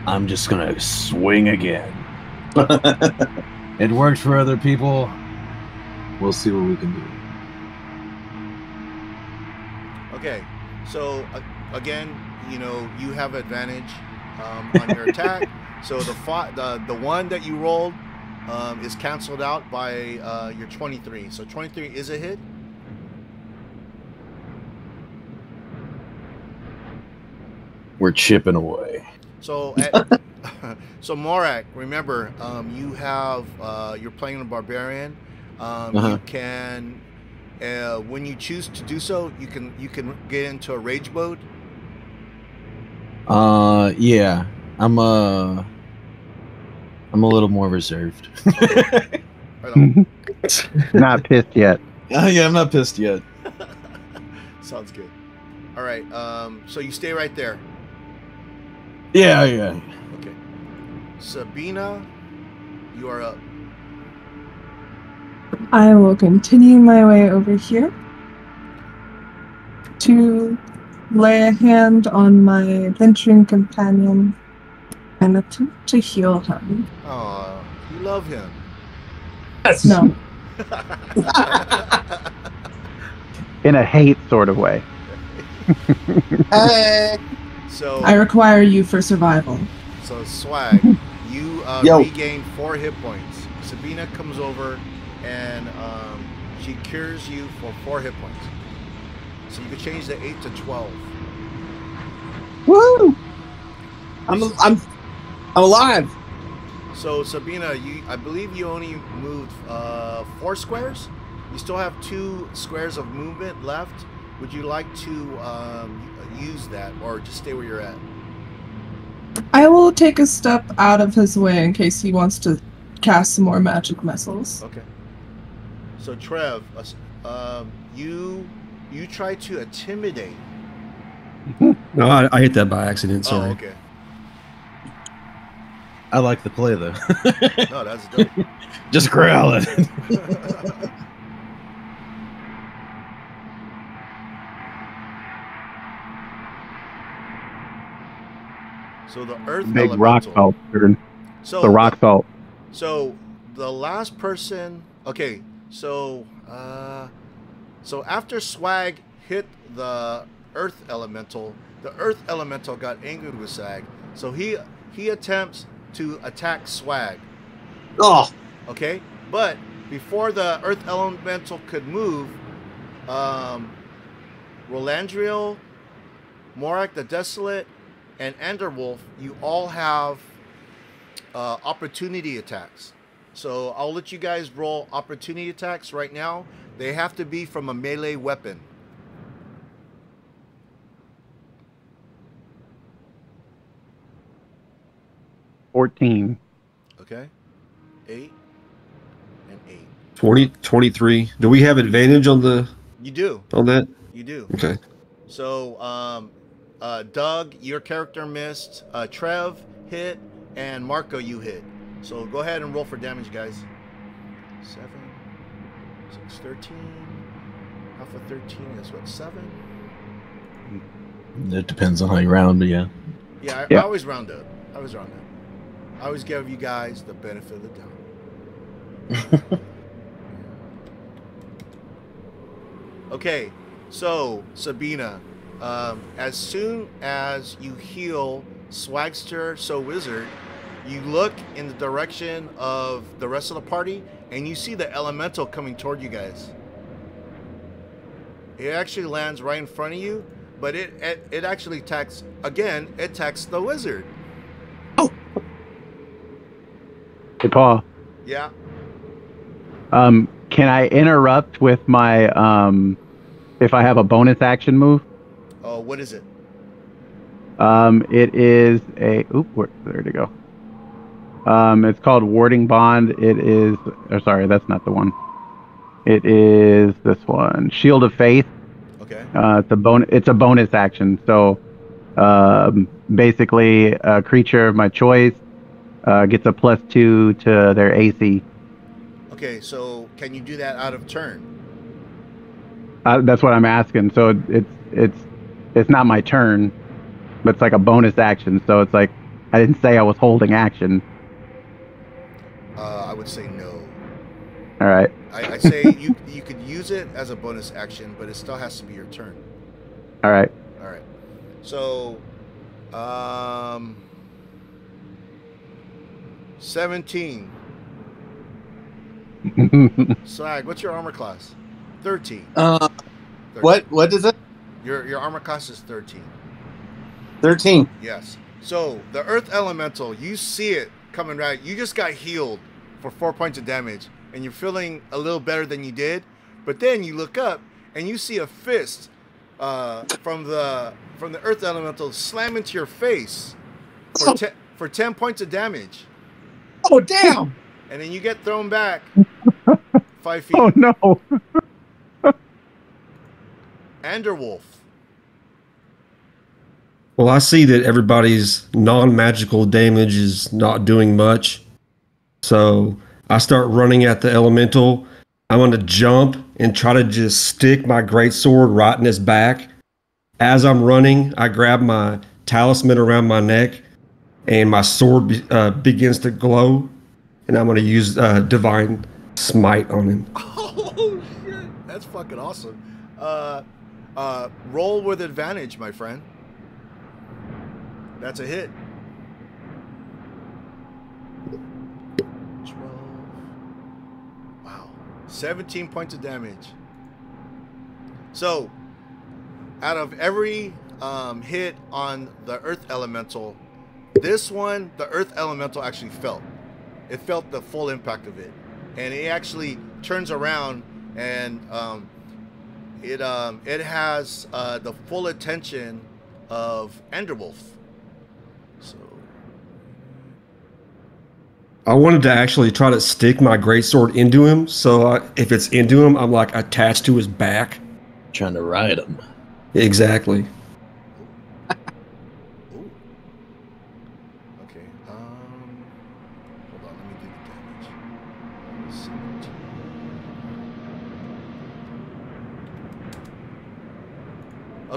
C: I'm just gonna swing again. It worked for other people. We'll see what we can do.
A: Okay, so uh, again, you know you have advantage um, on your attack. So the fi- the the one that you rolled um, is canceled out by uh, your 23. So 23 is a hit.
C: We're chipping away.
A: So, at, so Morak, remember, um, you have uh, you're playing a barbarian. Um,
C: Uh-huh.
A: You can, uh, when you choose to do so, you can you can get into a rage mode.
C: Uh, yeah. I'm uh, I'm a little more reserved.
B: Not pissed yet.
C: Uh, yeah, I'm not pissed yet.
A: Sounds good. All right. Um, so you stay right there.
C: Yeah, yeah.
A: Okay. Sabina, you are up.
D: I will continue my way over here to lay a hand on my venturing companion and attempt to heal him.
A: Oh, you love him. Yes.
D: No,
B: In a hate sort of way.
E: Hey.
A: So
D: I require you for survival.
A: So swag, you uh,
E: Yo.
A: regain four hit points. Sabina comes over and um, she cures you for four hit points. So you can change the eight to twelve.
E: Woo! I'm I'm I'm alive.
A: So Sabina, you I believe you only moved uh, four squares. You still have two squares of movement left. Would you like to um, use that, or just stay where you're at?
D: I will take a step out of his way in case he wants to cast some more magic missiles.
A: Okay. So Trev, uh, um, you you try to intimidate.
F: No, I, I hit that by accident. Sorry.
A: Oh, okay.
C: I like the play though.
A: No, that's dope.
C: Just growling.
A: So the earth
B: Big rock
A: elemental.
B: salt. turn.
A: So
B: The rock salt.
A: So the last person. Okay, so uh, so after Swag hit the Earth Elemental, the Earth Elemental got angry with Swag, so he he attempts to attack Swag.
E: Oh,
A: Okay, but before the Earth Elemental could move, um, Rolandriel, Morak the Desolate, and Enderwolf, you all have uh, opportunity attacks. So I'll let you guys roll opportunity attacks right now. They have to be from a melee weapon.
B: Fourteen.
A: Okay, eight and eight.
F: 20, 23. Do we have advantage on the
A: You do,
F: on that?
A: you do.
F: Okay.
A: So, um, uh, Doug, your character missed. Uh, Trev hit, and Marco, you hit. So go ahead and roll for damage, guys. Seven, six, thirteen. Half of thirteen is what? Seven.
C: It depends on how you round, but yeah.
A: Yeah, I,
B: Yeah.
A: I always round up. I always round up. I always give you guys the benefit of the doubt. Okay, so Sabina, um, as soon as you heal Swagster, so Wizard, you look in the direction of the rest of the party, and you see the elemental coming toward you guys. It actually lands right in front of you, but it it, it actually attacks again. It attacks the wizard. Oh.
B: Hey, Paul.
A: Yeah.
B: Um, can I interrupt with my um, if I have a bonus action move?
A: Oh, what is it?
B: Um, it is a oop, where, there to go. Um, it's called warding bond. It is, or sorry, that's not the one. It is this one, shield of faith.
A: Okay.
B: Uh, it's a bon- It's a bonus action. So, um, basically, a creature of my choice uh, gets a plus two to their AC.
A: Okay. So can you do that out of turn?
B: Uh, that's what I'm asking. So it's it's it's not my turn, but it's like a bonus action. So it's like I didn't say I was holding action.
A: Uh, I would say no.
B: All right.
A: I, I say you you could use it as a bonus action, but it still has to be your turn.
B: All right.
A: All right. So, um, seventeen. Swag. What's your armor class? Thirteen.
E: uh,
A: 13.
E: what? What is it?
A: Your your armor class is thirteen.
E: Thirteen.
A: Yes. So the Earth Elemental, you see it coming right. You just got healed for four points of damage, and you're feeling a little better than you did. But then you look up and you see a fist uh, from the from the Earth Elemental slam into your face for te- for ten points of damage,
E: Oh damn!
A: and then you get thrown back five feet.
B: oh no.
A: Anderwolf.
F: Well, I see that everybody's non-magical damage is not doing much. So I start running at the elemental. I'm going to jump and try to just stick my great sword right in his back. As I'm running, I grab my talisman around my neck, and my sword uh, begins to glow. And I'm going to use uh, divine smite on him.
A: Oh shit! That's fucking awesome. Uh, uh, roll with advantage, my friend. That's a hit. Twelve. Wow, seventeen points of damage. So, out of every um, hit on the Earth Elemental, this one, the Earth Elemental actually felt. It felt the full impact of it, and it actually turns around and um, it um, it has uh, the full attention of Enderwolf. So
F: I wanted to actually try to stick my greatsword into him. So I, if it's into him, I'm like attached to his back.
C: Trying to ride him.
F: Exactly.
A: Ooh. Okay. Um. Hold on. Let me do the damage. 17.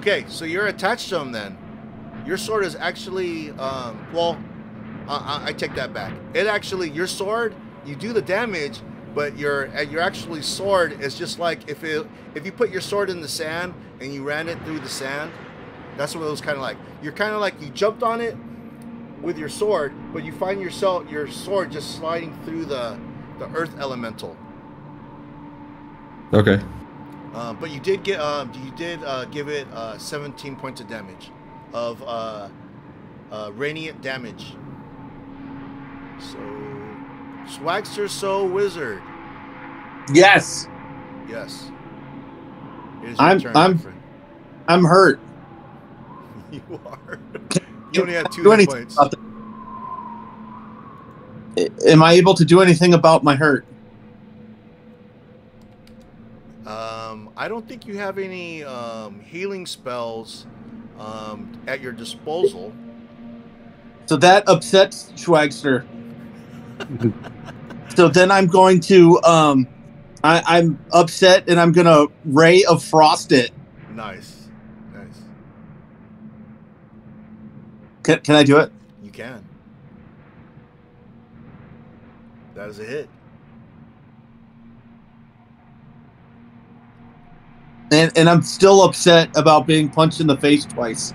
A: Okay, so you're attached to him then. Your sword is actually, um, well, I, I, take that back. It actually, your sword you do the damage, but your uh, your actually sword is just like if it if you put your sword in the sand and you ran it through the sand. That's what it was kind of like. You're kind of like you jumped on it with your sword, but you find yourself your sword just sliding through the the earth elemental.
F: Okay.
A: Um, but you did get um, you did uh, give it uh, 17 points of damage of uh, uh, radiant damage. So Swagster Soul Wizard.
E: Yes,
A: Yes. It is your
E: I'm-
A: turn,
E: I'm-. I'm hurt.
A: You are. You only have two
E: Do
A: hit
E: anything
A: points.
E: Am I able to do anything about my hurt?
A: Um, I don't think you have any um, healing spells um, at your disposal.
E: So that upsets Schwagster. so then I'm going to um I, I'm upset and I'm gonna ray of frost it.
A: Nice, nice.
E: Can, can I do it?
A: You can. That is a hit.
E: And and I'm still upset about being punched in the face twice.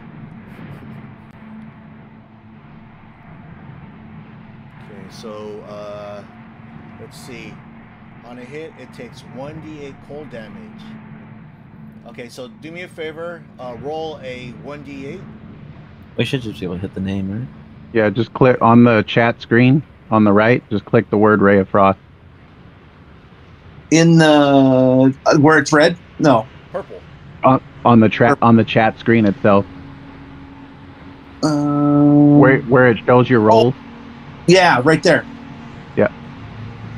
A: Okay, so uh, let's see. On a hit, it takes 1d8 cold damage. Okay, so do me a favor. Uh, roll a 1d8.
G: We should just be able to hit the name, right?
B: Yeah, just click on the chat screen on the right. Just click the word Ray of Frost.
E: In the uh, where it's red? No.
A: Purple.
B: on the tra- on the chat screen itself,
E: Uh,
B: where where it shows your rolls.
E: Yeah, right there. Yeah.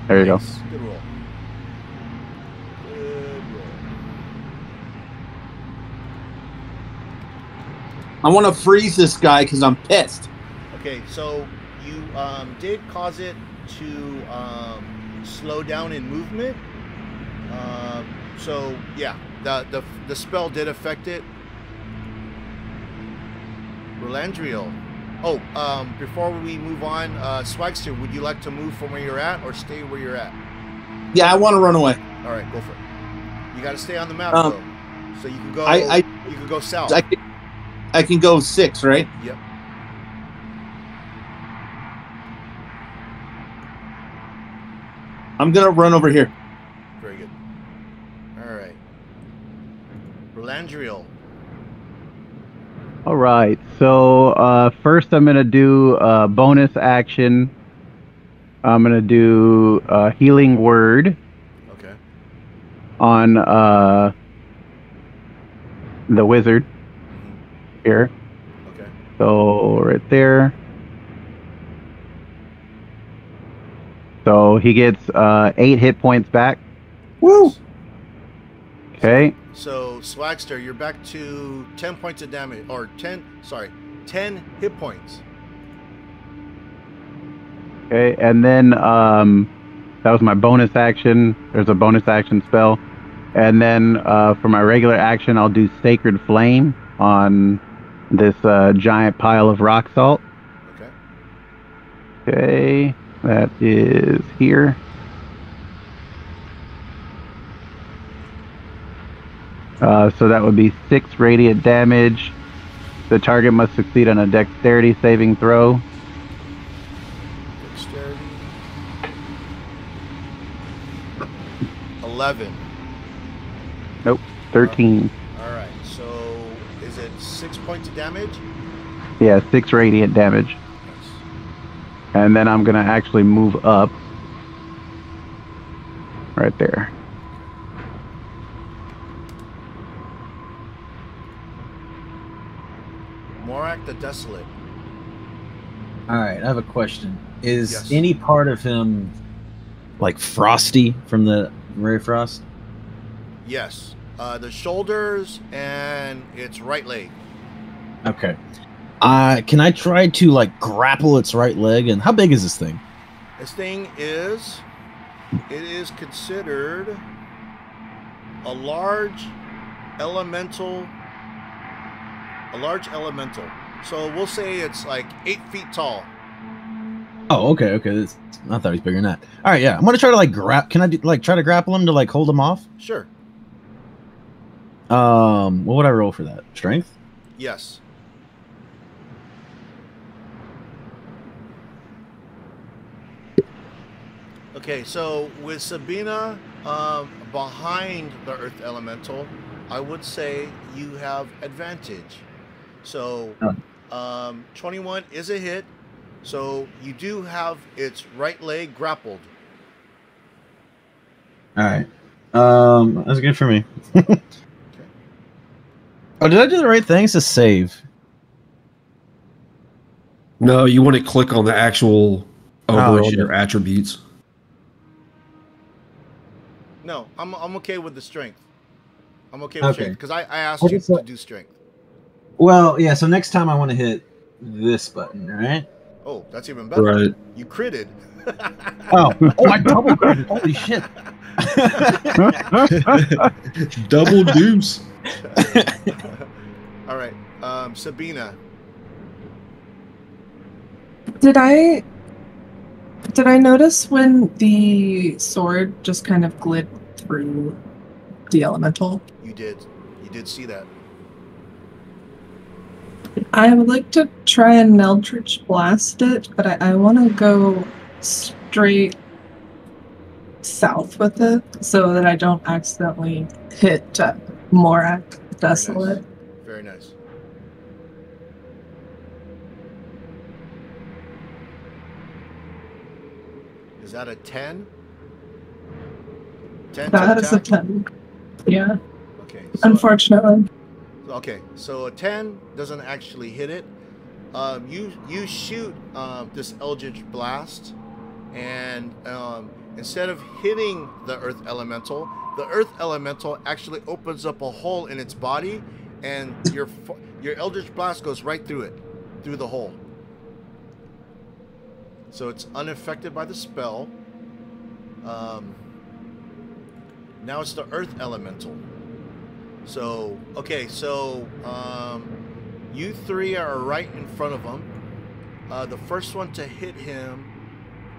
B: There you go.
A: Good roll. Good roll.
E: I want to freeze this guy because I'm pissed.
A: Okay, so you um, did cause it to um, slow down in movement. Um, so yeah, the, the the spell did affect it. Rolandriel. Oh, um, before we move on, uh, Swagster, would you like to move from where you're at or stay where you're at?
E: Yeah, I want to run away.
A: All right, go for it. You got to stay on the map
E: Um,
A: though, so you can go.
E: I- I-
A: you can go south.
E: I can, I can go six, right?
A: Yep.
E: I'm gonna run over here.
A: Very good. All right. Rolandriel.
B: All right. So uh, first, I'm gonna do a bonus action. I'm gonna do a healing word
A: Okay.
B: on uh, the wizard
A: Mhm.
B: here.
A: Okay.
B: So right there. So he gets uh, eight hit points back.
E: Woo!
B: Okay.
A: So Swagster, you're back to ten points of damage, or ten. Sorry, ten hit points.
B: Okay. And then um, that was my bonus action. There's a bonus action spell. And then uh, for my regular action, I'll do Sacred Flame on this uh, giant pile of rock salt.
A: Okay.
B: Okay. That is here. Uh, so that would be six radiant damage. The target must succeed on a dexterity saving throw.
A: Dexterity. Eleven.
B: Nope, 13.
A: All right. So is it six points of damage?
B: Yeah, six radiant damage.
A: Yes.
B: And then I'm going to actually move up. Right there.
A: The Desolate.
G: All right, I have a question. Is
A: Yes.
G: any part of him like frosty from the Ray Frost?
A: Yes. Uh, the shoulders and its right leg.
G: Okay. Uh, can I try to like grapple its right leg? And how big is this thing?
A: This thing is, it is considered a large elemental, a large elemental. So we'll say it's like eight feet tall.
G: Oh, okay, okay. I thought he was bigger than that. All right, yeah. I'm gonna try to like grab. Can I do, like try to grapple him to like hold him off?
A: Sure.
G: Um, what would I roll for that? Strength.
A: Yes. Okay, so with Sabina um, behind the Earth Elemental, I would say you have advantage. So, um, 21 is a hit. So you do have its right leg grappled.
G: All right. Um, that's good for me. Oh, did I do the right things to save?
F: No, you want to click on the actual
G: Oh,
F: overall
G: shit.
F: their attributes.
A: No, I'm, I'm okay with the strength. I'm okay with
C: Okay.
A: strength because I, I asked
C: Okay,
A: you
C: so-
A: to do strength.
C: Well, yeah. So next time I want to hit this button, right?
A: Oh, that's even better.
F: Right.
A: You critted.
G: Oh, oh, I double critted. Holy shit!
F: Double deuce.
A: All right, um, Sabina.
D: Did I did I notice when the sword just kind of glid through the elemental?
A: You did. You did see that.
D: I would like to try and Eldritch blast it, but I, I want to go straight south with it so that I don't accidentally hit uh, Morak Desolate.
A: Very nice. Is that a 10? 10 to
D: That is a 10. Yeah,
A: Okay. So,
D: unfortunately.
A: Okay, so a 10 doesn't actually hit it. Um, you you shoot um, this Eldritch Blast, and um, instead of hitting the Earth Elemental, the Earth Elemental actually opens up a hole in its body, and your your Eldritch Blast goes right through it, through the hole. So it's unaffected by the spell. Um, now it's the Earth Elemental. So, okay, so um, you three are right in front of him. Uh, the first one to hit him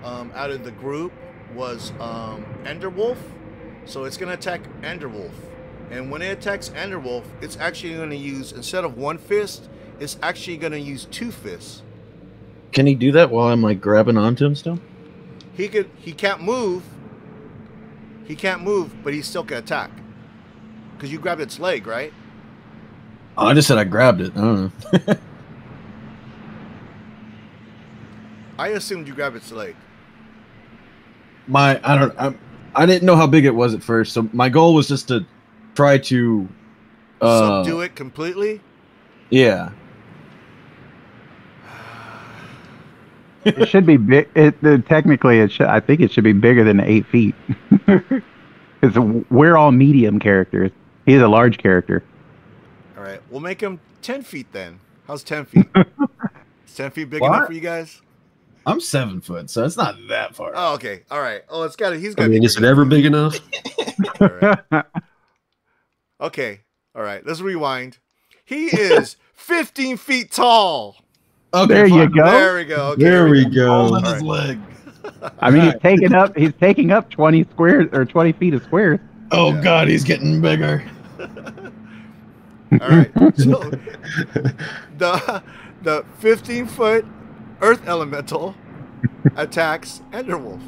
A: um, out of the group was um, Enderwolf. So it's going to attack Enderwolf. And when it attacks Enderwolf, it's actually going to use, instead of one fist, it's actually going to use two fists.
G: Can he do that while I'm like grabbing onto him still?
A: He could, he can't move. He can't move, but he still can attack. Because you grabbed its leg, right?
G: Oh, I just said I grabbed it. I don't know.
A: I assumed you grabbed its leg.
G: my I don't I, I didn't know how big it was at first, so my goal was just to try to uh
A: Subdue it completely.
G: yeah.
B: it should be big. It uh, technically, it should. I think it should be bigger than eight feet. Because we're all medium characters. He's a large character.
A: All right, we'll make him ten feet then. How's ten feet? Is ten feet big
G: What?
A: enough for you guys?
G: I'm seven foot, so it's not that far.
A: Oh, okay. All right. Oh, it's got to He's
F: I
A: got to
F: mean,
A: be
F: is it ever
A: than
F: big enough?
A: All right. Okay. All right. Let's rewind. He is 15 feet tall.
G: okay,
B: there you go.
A: There we go. Okay,
F: There we
G: Holding
F: go.
A: All
G: his
A: right.
G: leg.
B: I mean, he's taking up. He's taking up twenty squares or twenty feet of squares.
G: Oh
A: Yeah.
G: god, he's getting bigger.
A: All right. So the the 15 foot Earth Elemental attacks Enderwolf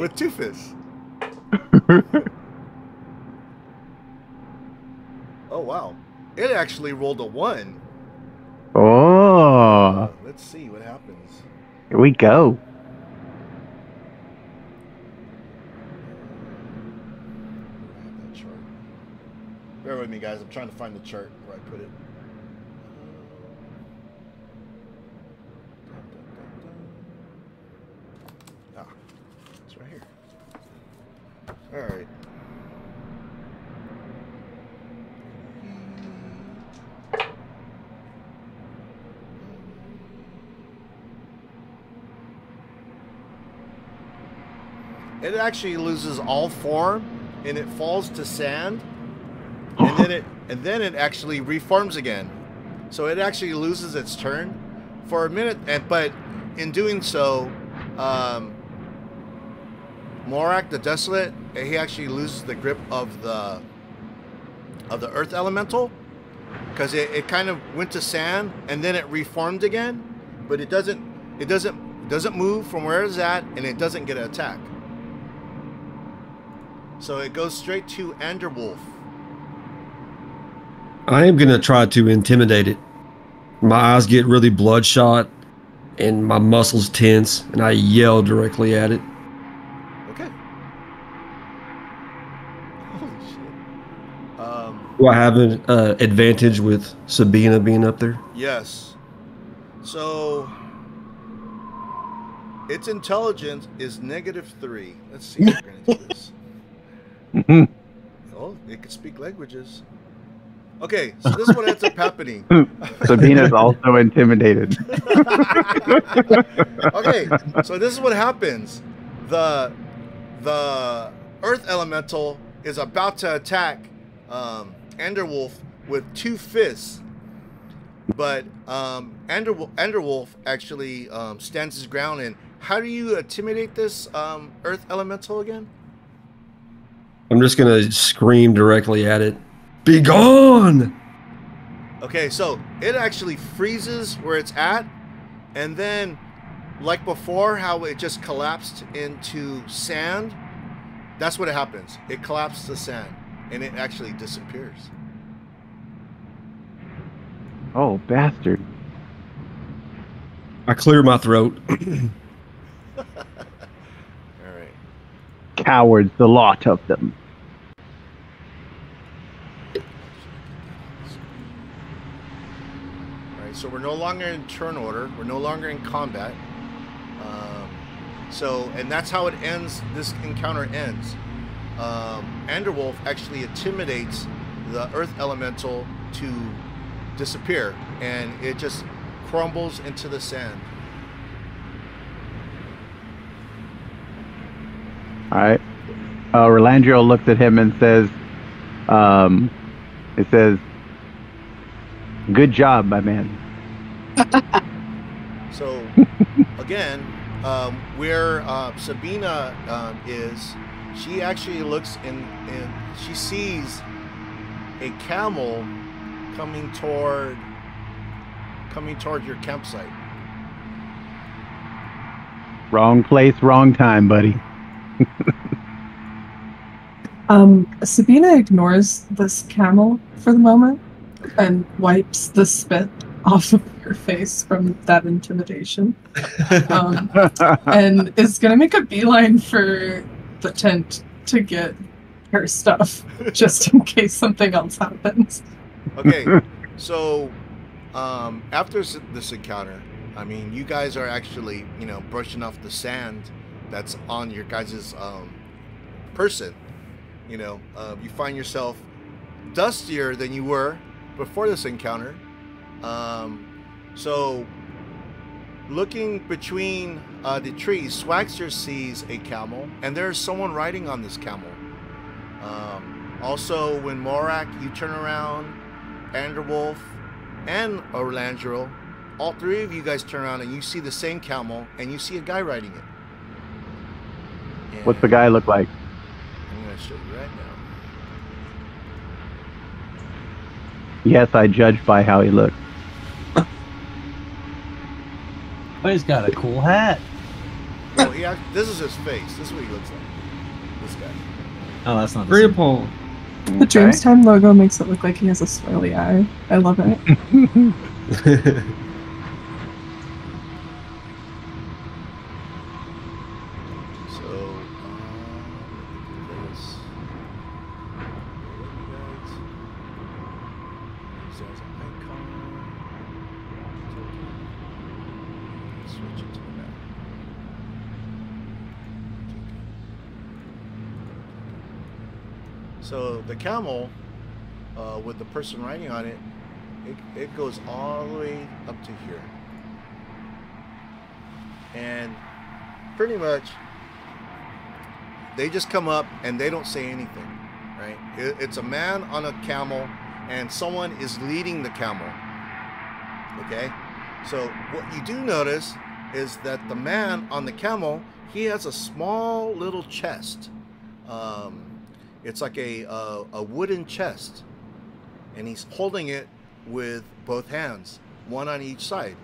A: with two fists. Oh wow! It actually rolled a one.
B: Oh,
A: Uh, let's see what happens.
B: here we go.
A: I have that chart. With me, guys. I'm trying to find the chart where I put it. Ah, it's right here. All right. It actually loses all form and it falls to sand and then it and then it actually reforms again so it actually loses its turn for a minute and but in doing so, um, Morak the Desolate, he actually loses the grip of the of the Earth Elemental because it, it kind of went to sand and then it reformed again, but it doesn't it doesn't doesn't move from where it's at and it doesn't get an attack. So it goes straight to Anderwolf.
F: I am gonna try to intimidate it. My eyes get really bloodshot, and my muscles tense, and I yell directly at it.
A: Okay. Holy shit. Um,
F: Do I have an uh, advantage with Sabina being up there?
A: yes. So its intelligence is negative three. Let's see if we're gonna do this. Oh, it can speak languages. Okay, so this is what ends up happening.
B: Sabina's also intimidated.
A: okay, so this is what happens. The the Earth Elemental is about to attack um, Enderwolf with two fists, but um, Ender, Enderwolf actually um, stands his ground. And how do you intimidate this um, Earth Elemental again?
F: I'm just gonna scream directly at it. Be gone!
A: Okay, so it actually freezes where it's at, and then, like before, how it just collapsed into sand. That's what happens. It collapses to sand, and it actually disappears.
B: Oh, bastard.
F: I clear my throat.
A: All right.
B: Cowards, the lot of them.
A: All right. So we're no longer in turn order. We're no longer in combat. Um, so, and that's how it ends. This encounter ends. Um, Anderwolf actually intimidates the Earth Elemental to disappear, and it just crumbles into the sand.
B: All right. Uh, Rolandriel looks at him and says, um, it says, good job, my man.
A: So again, um, where uh, Sabina um, is, she actually looks and and she sees a camel coming toward coming toward your campsite.
B: Wrong place, wrong time, buddy.
D: Um, Sabina ignores this camel for the moment and wipes the spit off of her face from that intimidation. Um, and is gonna make a beeline for the tent to get her stuff, just in case something else happens.
A: Okay, so um, after this encounter, I mean, you guys are actually you know brushing off the sand that's on your guys' um, person. You know, uh, you find yourself dustier than you were before this encounter. Um, so, looking between uh, the trees, Swagster sees a camel, and there's someone riding on this camel. Um, also, when Morak, you turn around, Anderwolf, and Orlandro, all three of you guys turn around and you see the same camel, and you see a guy riding it.
B: What's the guy look like?
A: I'm gonna show you right now.
B: Yes, I judge by how he looks.
C: But he's got a cool hat.
A: Oh, he act- this is his face. This is what he looks like. This guy.
C: Oh, that's not the same.
F: Grandpa.
D: The
B: Okay.
D: Jamestown logo makes it look like he has a swirly eye. I love it.
A: camel, uh, with the person riding on it, it, it goes all the way up to here. And pretty much they just come up and they don't say anything, right? It, it's a man on a camel and someone is leading the camel. Okay? So what you do notice is that the man on the camel he has a small little chest. Um, it's like a, a a wooden chest, and he's holding it with both hands, one on each side.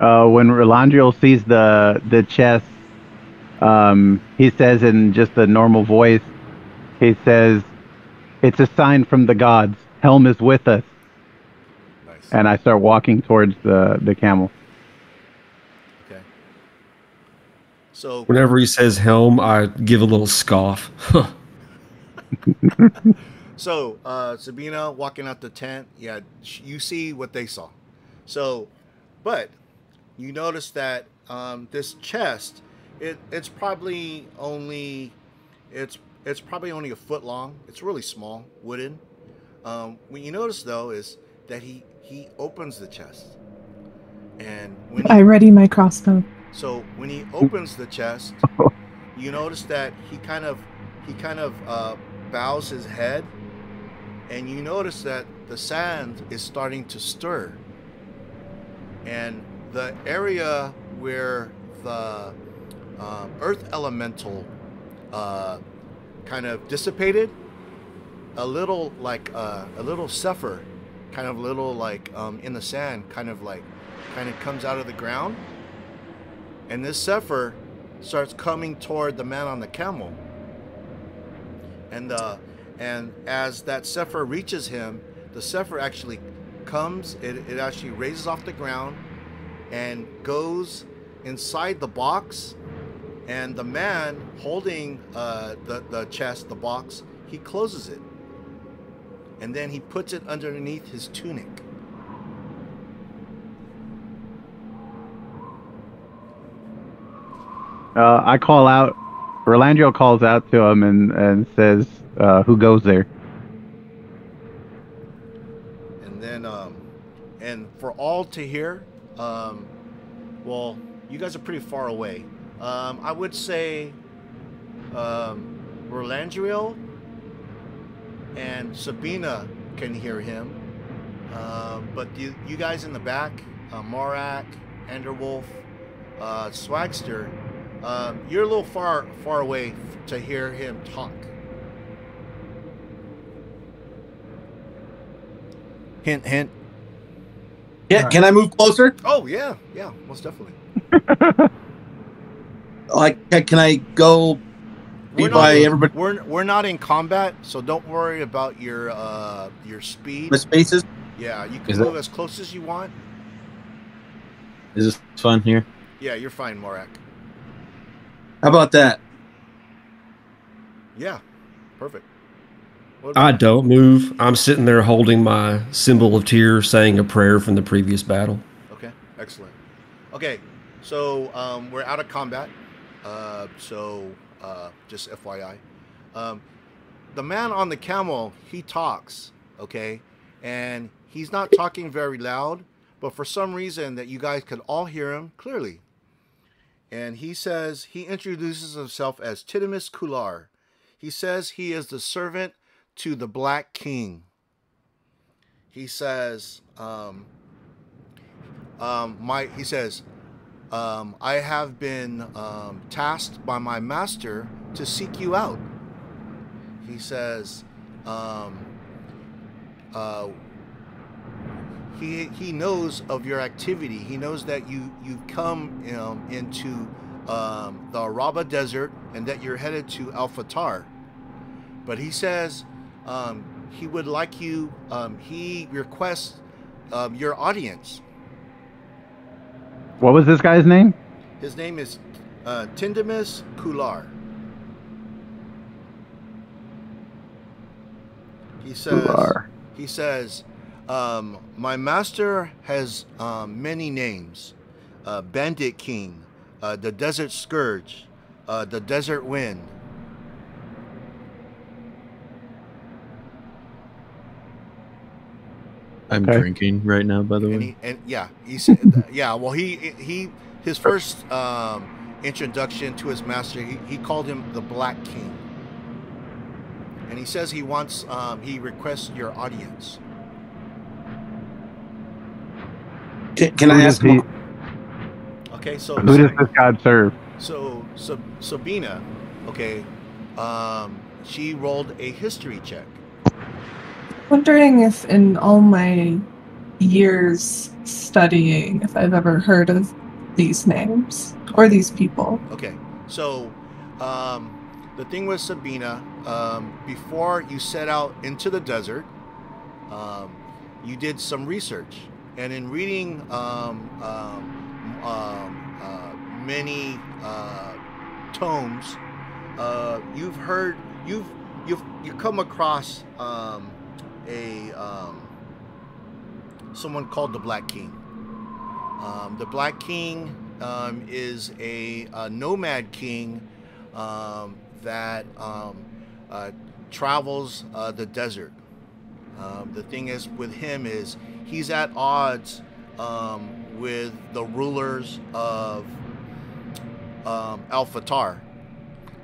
B: Uh, when Rolandriel sees the the chest, um, he says in just a normal voice, he says, "It's a sign from the gods. Helm is with us."
A: Nice.
B: And I start walking towards the the camel.
A: Okay. So
F: Whenever he says helm, I give a little scoff.
A: So, uh, Sabina walking out the tent, yeah, you see what they saw. So, but you notice that um, this chest, it, it's probably only, it's it's probably only a foot long. It's really small, wooden. Um, what you notice though is that he he opens the chest, and when he,
D: I ready my crossbow.
A: So when he opens the chest, you notice that he kind of he kind of uh, bows his head, and you notice that the sand is starting to stir, and the area where the um, earth elemental uh, kind of dissipated, a little like uh, a little zephyr, kind of little like um, in the sand, kind of like kind of comes out of the ground and this Zephyr starts coming toward the man on the camel. And uh, and as that Zephyr reaches him, the Zephyr actually comes. It, it actually raises off the ground and goes inside the box. And the man holding uh, the the chest, the box, he closes it. And then he puts it underneath his tunic.
B: Uh, I call out. Rolandriel calls out to him and and says, uh, "Who goes there?"
A: and then um, and for all to hear um, well you guys are pretty far away um, i would say um, Rolandriel and sabina can hear him uh, but you, you guys in the back uh, morak enderwolf uh, swagster um, you're a little far far away to hear him talk hint hint
E: Yeah, can I move closer?
A: Oh yeah, yeah, most definitely.
E: Like, can I go be
A: We're
E: by
A: not,
E: everybody?
A: we're we're not in combat, so don't worry about your uh your speed.
E: The spaces?
A: Yeah, you can
G: Is that-
A: move as close as you want.
G: Is this fun here?
A: Yeah, you're fine, Morak.
E: How about that?
A: Yeah, perfect. What
F: I don't move. I'm sitting there holding my symbol of Tyr, saying a prayer from the previous battle.
A: Okay, excellent. Okay, so um, we're out of combat. Uh, so uh, just FYI, um, the man on the camel he talks. Okay, and he's not talking very loud, but for some reason that you guys could all hear him clearly. And he says he introduces himself as Tidemus Kular. He says he is the servant to the Black King. He says, um, um, my he says, um, I have been um, tasked by my master to seek you out. He says, um, uh, he he knows of your activity. He knows that you you've come um, into um, the Araba Desert and that you're headed to Al' Fatar. But he says um, he would like you. Um, he requests um, your audience.
B: What was this guy's name?
A: His name is uh, Tindamus Kular. He says.
B: Kular.
A: He says, um, "My master has um, many names: uh, Bandit King, uh, the Desert Scourge, uh, the Desert Wind."
G: I'm
B: Okay.
G: drinking right now, by the
A: And
G: way.
A: he, and yeah, he said, yeah. Well, he he his first um, introduction to his master, he, he called him the Black King, and he says he wants um, he requests your audience.
E: Can, can I ask?
B: he-
A: Okay, so
B: Who does this god serve?
A: so so Sabina, okay, um, she rolled a history check.
D: Wondering if in all my years studying, if I've ever heard of these names or these people.
A: Okay, so um, the thing with Sabina, um, before you set out into the desert, um, you did some research, and in reading um, um, um, uh, many uh, tomes, uh, you've heard you've you've you come across um, a um, someone called the Black King. Um, the Black King is a, a nomad king that uh, travels uh, the desert. Um, the thing is with him is he's at odds um, with the rulers of um, Al' Fatar.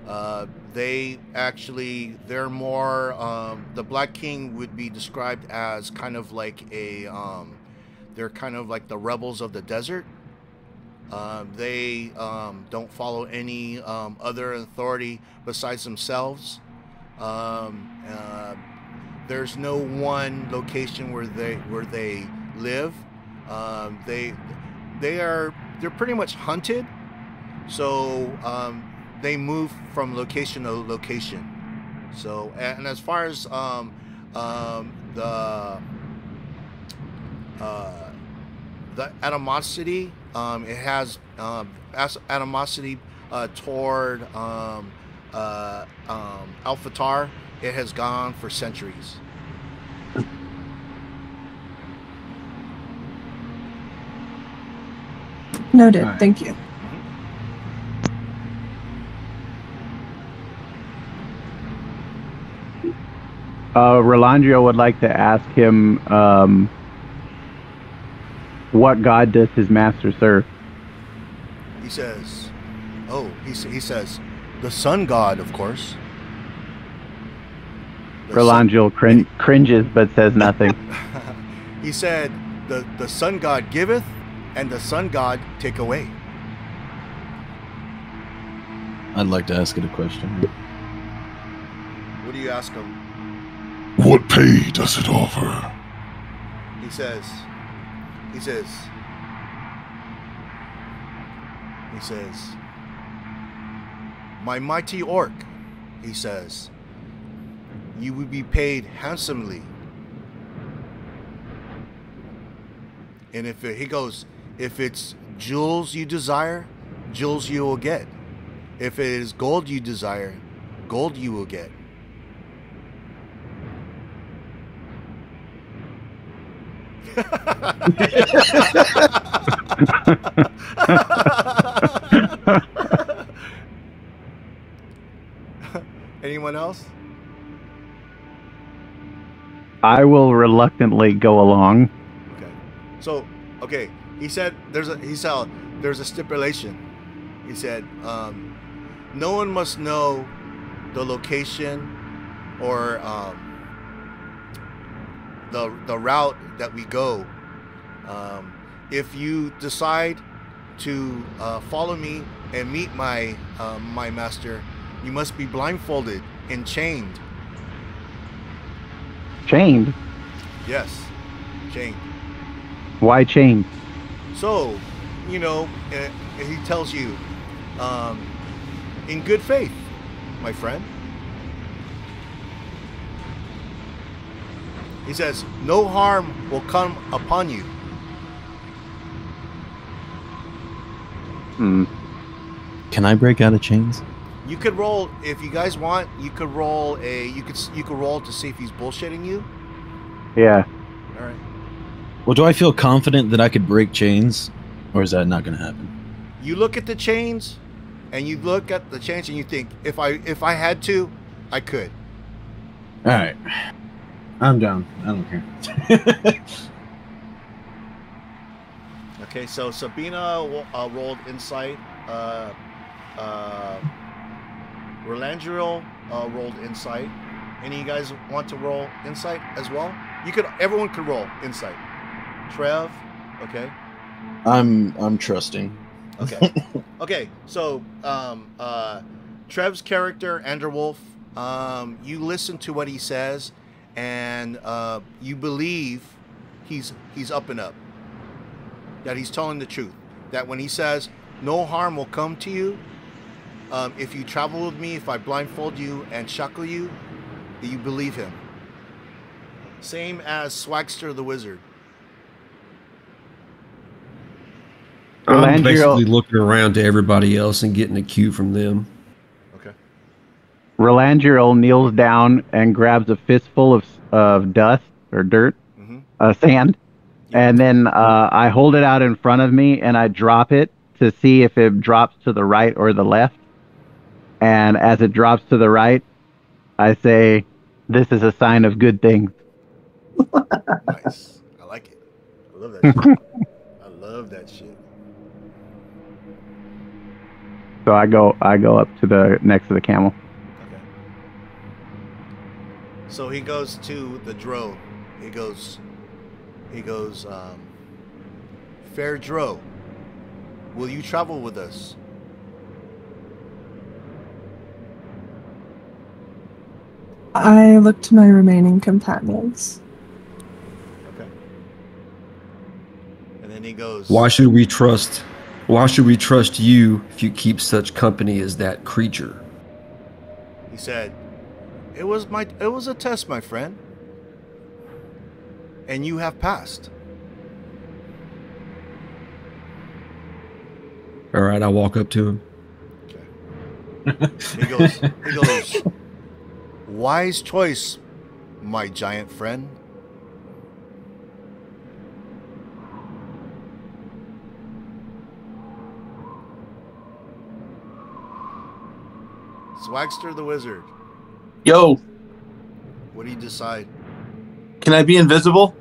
A: Uh, they actually they're more um, the Black King would be described as kind of like a um, they're kind of like the rebels of the desert. Um, they don't follow any other authority besides themselves. Um, uh, there's no one location where they where they live. Um, they they are they're pretty much hunted, so um, they move from location to location. So and as far as um, um, the uh, the animosity um, it has um, animosity uh, toward um, uh, um, Al' Fatar. It has gone for centuries.
D: Noted.
G: Alright.
D: Thank you.
B: Uh, Rolandriel would like to ask him um, what god does his master serve?
A: He says, "Oh, he, he says, the sun god, of course." The sun-
B: crin- cringes but says nothing.
A: he said, "the the sun god giveth, and the sun god take away."
G: I'd like to ask it a question.
A: What do you ask him?
H: What pay does it offer?
A: He says, he says, he says, my mighty orc, he says, you will be paid handsomely. And if it, he goes, if it's jewels you desire, jewels you will get. If it is gold you desire, gold you will get. Anyone else?
B: I will reluctantly go along.
A: Okay. So, okay, he said there's a he said there's a stipulation. He said um, no one must know the location or um, the the route that we go. Um, if you decide to uh, follow me and meet my um, my master, you must be blindfolded and chained.
B: Chained?
A: Yes, chained.
B: Why chained?
A: So, you know, uh, he tells you, um, in good faith, my friend. He says, no harm will come upon you.
B: Hmm.
G: Can I break out of chains?
A: You could roll if you guys want. You could roll a. You could you could roll to see if he's bullshitting you.
B: Yeah.
A: All right.
G: Well, do I feel confident that I could break chains, or is that not going to happen?
A: You look at the chains, and you look at the chains, and you think, if I if I had to, I could.
G: All right, I'm down. I don't care.
A: Okay, so Sabina uh, rolled insight. Uh, uh, Rolandriel uh, rolled insight. Any of you guys want to roll insight as well? You could. Everyone could roll insight. Trev, okay.
G: I'm I'm trusting.
A: Okay. okay. So, um, uh, Trev's character, Anderwolf, um, you listen to what he says, and uh, you believe he's he's up and up. That he's telling the truth. That when he says no harm will come to you, um, if you travel with me, if I blindfold you and shackle you, do you believe him. Same as Swagster the Wizard.
F: I'm
B: Landriel-
F: basically looking around to everybody else and getting a cue from them.
A: Okay.
B: Rolandriel kneels down and grabs a fistful of of dust or dirt,
A: Mhm.
B: uh, sand, and then uh, I hold it out in front of me and I drop it to see if it drops to the right or the left. And as it drops to the right, I say, "This is a sign of good things."
A: Nice. I like it. I love that shit. I love that shit.
B: So I go I go up to the next to the camel.
A: Okay. So he goes to the drone. He goes. He goes. Um, Fair dro. Will you travel with us?
D: I look to my remaining companions.
A: Okay. And then he goes.
F: Why should we trust? Why should we trust you if you keep such company as that creature?
A: He said, "It was my. It was a test, my friend. And you have passed."
F: All right, I walk up to him.
A: He goes. he goes. Wise choice, my giant friend. Swagster the wizard.
E: Yo,
A: What do you decide?
E: can I be invisible?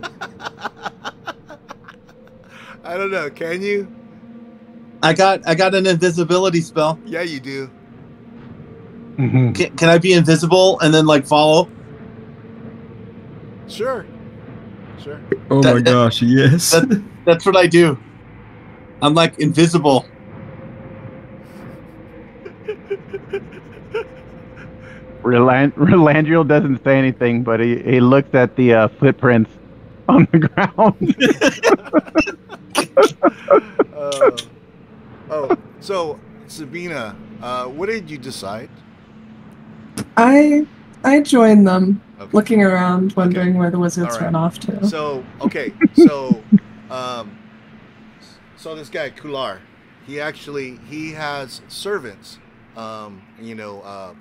A: I don't know. Can you?
E: I got I got an invisibility spell.
A: Yeah, you do.
B: Mhm.
E: Can, can I be invisible and then like follow?
A: Sure. Sure.
F: Oh
E: That-
F: my gosh, yes.
E: that- That's what I do. I'm like invisible.
B: Roland- Rolandriel doesn't say anything, but he, he looks at the uh, footprints on the ground.
A: Uh, oh, so Sabina, uh, what did you decide?
D: I I join them,
A: Okay.
D: looking around, wondering where the wizards
A: right.
D: ran off to.
A: So okay, so um, so this guy Kular, he actually he has servants, um, you know, uh,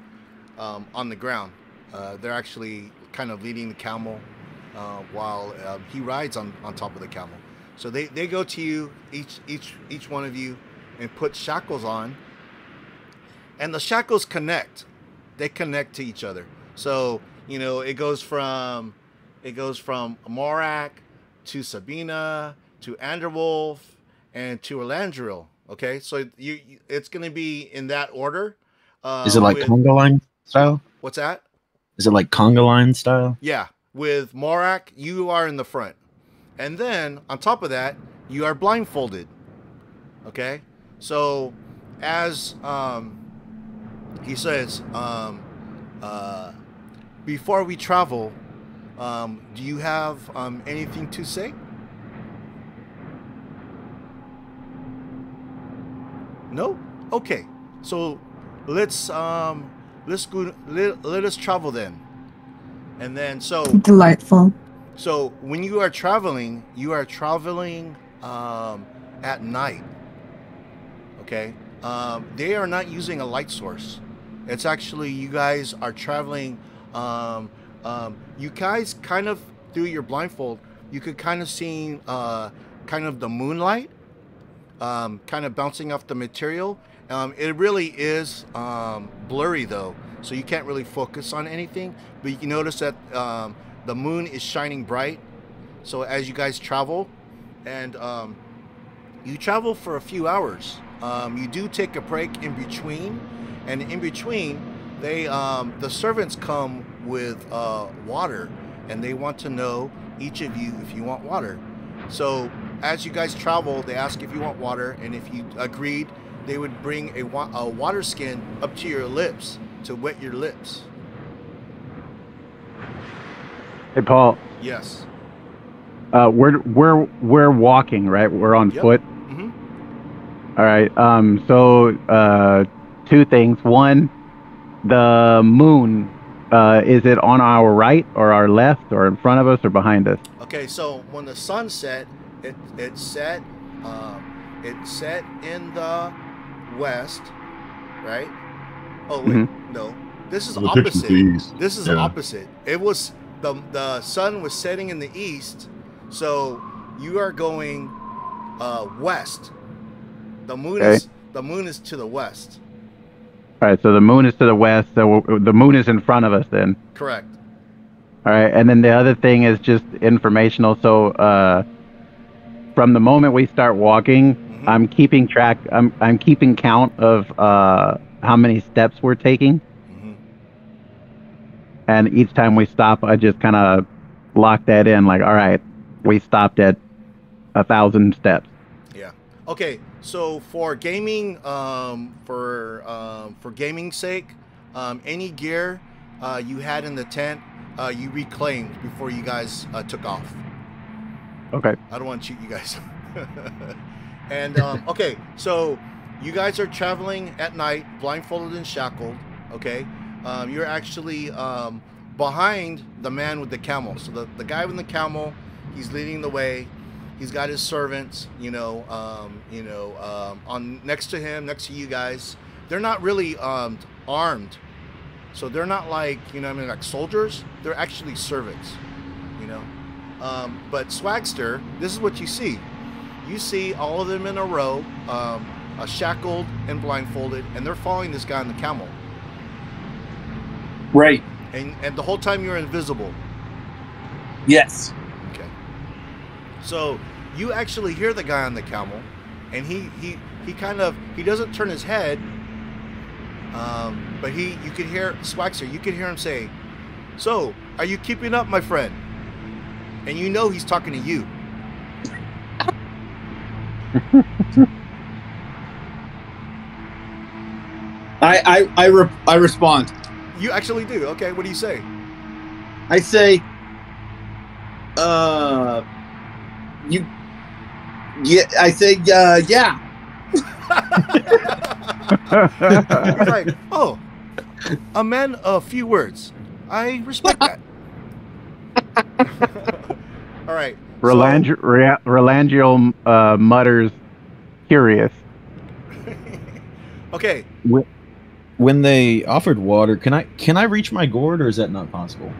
A: um, on the ground. Uh, they're actually kind of leading the camel uh, while uh, he rides on, on top of the camel. So they, they go to you, each each each one of you, and put shackles on. And the shackles connect. They connect to each other. So you know it goes from it goes from Morak to Sabina to Anderwolf and to Elandril. Okay, so you, it's going to be in that order. Uh,
C: Is it like
A: with-
C: conga line style?
A: what's that?
C: Is it like conga line style?
A: Yeah, with Morak, you are in the front. And then on top of that, you are blindfolded. Okay? So as um he says, um uh before we travel, um, do you have um anything to say? No? Okay. So let's um let's go let, let us travel then. And then so
D: Delightful.
A: so when you are traveling, you are traveling um, at night. Okay, um, they are not using a light source. It's actually you guys are traveling. Um, um, you guys kind of through your blindfold, you could kind of see uh, kind of the moonlight, um, kind of bouncing off the material. Um, it really is um, blurry though, so you can't really focus on anything. But you can notice that um, the moon is shining bright. So as you guys travel, and you travel for a few hours, um, you do take a break in between, and in between, they um, the servants come with uh, water, and they want to know each of you if you want water. So as you guys travel, they ask if you want water, and if you agreed, they would bring a, wa- a water skin up to your lips to wet your lips.
B: Hey, Paul.
A: Yes.
B: Uh, we're we're we're walking, right? We're on
A: Yep.
B: foot.
A: hmm
B: All right. Um. So, uh, two things. One, the moon. Uh, is it on our right or our left or in front of us or behind us?
A: Okay, so when the sun set, it it set, um, it set in the west, right? Oh wait, no, this is
H: The picture's
A: opposite. This is
H: Yeah.
A: opposite. It was the the sun was setting in the east, so you are going uh, west. The moon
B: Okay.
A: is the moon is to the west.
B: All right. So the moon is to the west. So the moon is in front of us then.
A: Correct.
B: All right, and then the other thing is just informational. So, uh, from the moment we start walking,
A: Mhm.
B: I'm keeping track. I'm I'm keeping count of uh, how many steps we're taking,
A: hmm
B: and each time we stop, I just kind of lock that in. Like, all right, we stopped at a thousand steps.
A: Okay. So for gaming, um, for um, for gaming sake, um, any gear uh, you had in the tent, uh, you reclaimed before you guys uh, took off.
B: Okay.
A: I don't want to cheat you guys. and um, okay, so you guys are traveling at night, blindfolded and shackled. Okay, um, you're actually um, behind the man with the camel. So the, the guy with the camel, he's leading the way. He's got his servants, you know, um, you know, um, on next to him, next to you guys. They're not really um, armed, so they're not like you know, what I mean, like soldiers. They're actually servants, you know. Um, but Swagster, this is what you see. You see all of them in a row, um, uh, shackled and blindfolded, and they're following this guy on the camel.
E: Right.
A: And and the whole time you're invisible.
E: Yes.
A: So you actually hear the guy on the camel, and he he he kind of he doesn't turn his head. Um, but he you can hear Swagster. You can hear him say, "So are you keeping up, my friend?" And you know he's talking to you.
E: I I I, re- I respond.
A: You actually do. Okay. What do you say?
E: I say, uh, you. Yeah, I say, uh, yeah.
A: He's like, oh, a man of few words. I respect that. All right. so-
B: Roland- Re- uh, mutters, curious.
A: okay.
G: When they offered water, can I can I reach my gourd or is that not possible?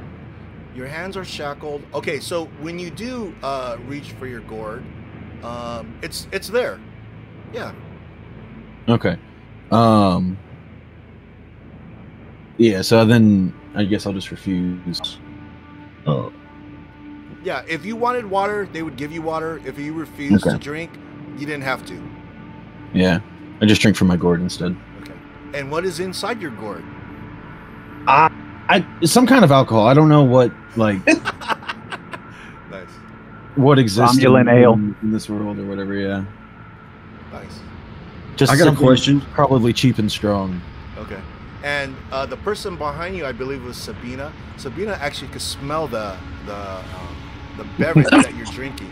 A: Your hands are shackled. Okay, so when you do uh, reach for your gourd, um, it's it's there. Yeah.
G: Okay. Um. Yeah. So then I guess I'll just refuse.
H: Oh,
A: Yeah. If you wanted water, they would give you water. If you refused
G: Okay.
A: to drink, you didn't have to.
G: Yeah. I just drink from my gourd instead.
A: Okay. And what is inside your gourd?
G: I some kind of alcohol. I don't know what like
A: Nice.
G: what exists in,
B: ale.
G: in this world or whatever. Yeah.
A: Nice.
G: Just
F: I got a question.
G: Probably cheap and strong.
A: Okay. And uh, the person behind you, I believe, was Sabina. Sabina actually could smell the the um, the beverage that you're drinking.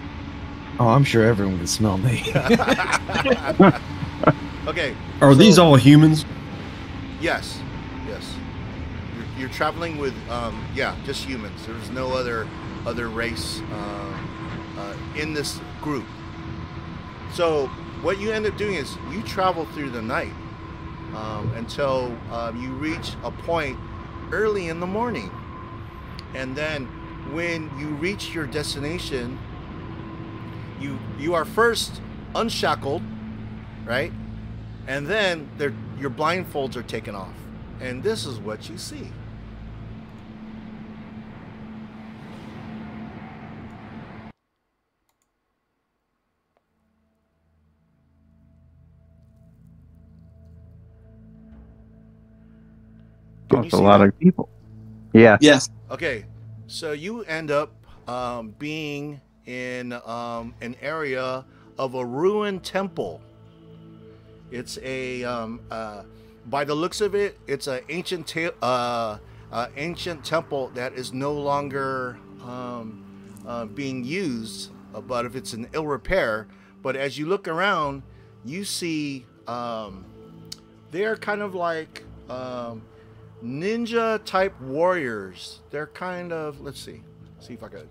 G: Oh, I'm sure everyone can smell me.
A: okay.
F: are these all humans?
A: Yes. Yes. You're, traveling with um, yeah, just humans. There's no other other race um, uh, in this group. So what you end up doing is you travel through the night um, until um, you reach a point early in the morning, and then when you reach your destination, you you are first unshackled, right? And then your blindfolds are taken off. And this is what you see.
B: That's a lot
A: that?
B: of people. Yeah.
E: Yes.
A: Okay, so you end up um, being in um, an area of a ruined temple. It's a, um, uh, by the looks of it, it's an ancient, ta- uh, uh, ancient temple that is no longer um, uh, being used. uh, But if it's in ill repair, but as you look around, you see um, they're kind of like um, ninja type warriors. They're kind of let's see, see if I could.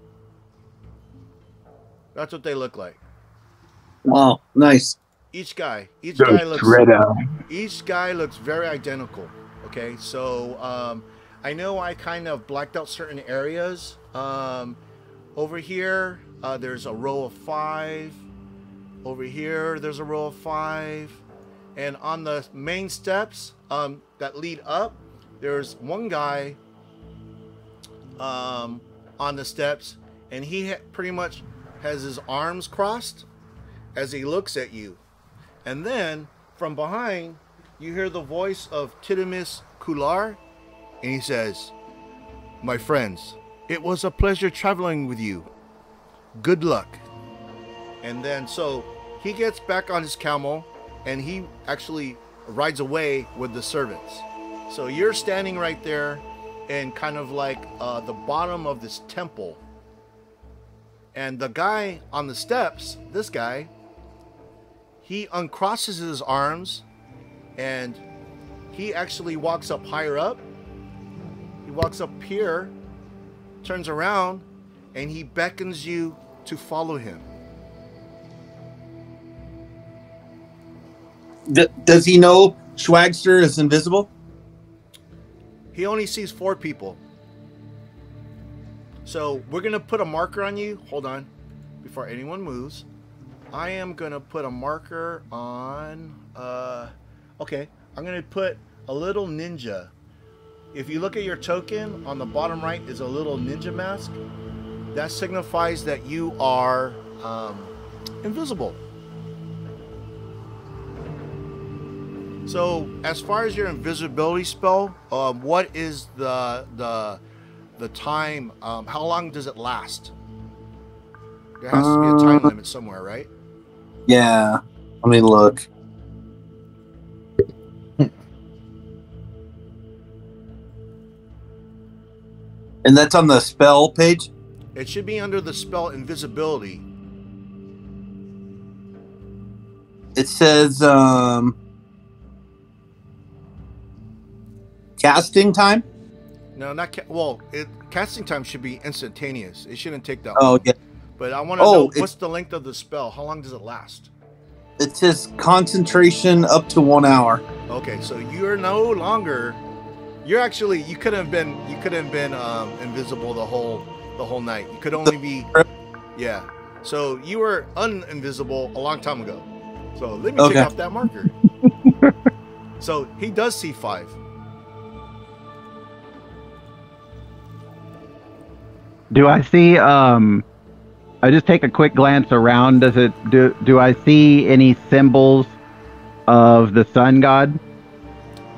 A: That's what they look like.
E: Wow, nice.
A: Each guy, each
B: Those
A: guy looks
B: red eye.
A: each guy looks very identical. Okay, so um, I know I kind of blacked out certain areas. Um, over here, uh, there's a row of five. Over here, there's a row of five. And on the main steps um, that lead up, there's one guy um, on the steps, and he pretty much has his arms crossed as he looks at you. And then from behind, you hear the voice of Tidemus Kular, and he says, My friends, it was a pleasure traveling with you. Good luck. And then so he gets back on his camel and he actually rides away with the servants. So you're standing right there in kind of like uh, the bottom of this temple. And the guy on the steps, this guy, he uncrosses his arms and he actually walks up higher up. He walks up here, turns around, and he beckons you to follow him.
E: Does he know Schwagster is invisible?
A: He only sees four people. So we're gonna put a marker on you. Hold on, before anyone moves. I am gonna put a marker on. Uh, okay, I'm gonna put a little ninja. If you look at your token on the bottom right is a little ninja mask. That signifies that you are um, invisible. So, as far as your invisibility spell, um, what is the the the time? Um, how long does it last? There has to be a time
E: Uh,
A: limit somewhere, right?
E: Yeah. Let me look. and that's on the spell page?
A: It should be under the spell invisibility.
E: It says um casting time?
A: No, not ca- well. It casting time should be instantaneous. It shouldn't take that.
E: Oh
A: long.
E: yeah.
A: But I want to
E: Oh,
A: know what's the length of the spell? How long does it last?
E: It says concentration up to one hour.
A: Okay, so you're no longer. You're actually. You could have been. You could have been um, invisible the whole the whole night. You could only be. Yeah. So you were uninvisible a long time ago. So let me
E: Okay.
A: take off that marker. so he does see five.
B: Do I see? Um, I just take a quick glance around. Does it do? Do I see any symbols of the sun god?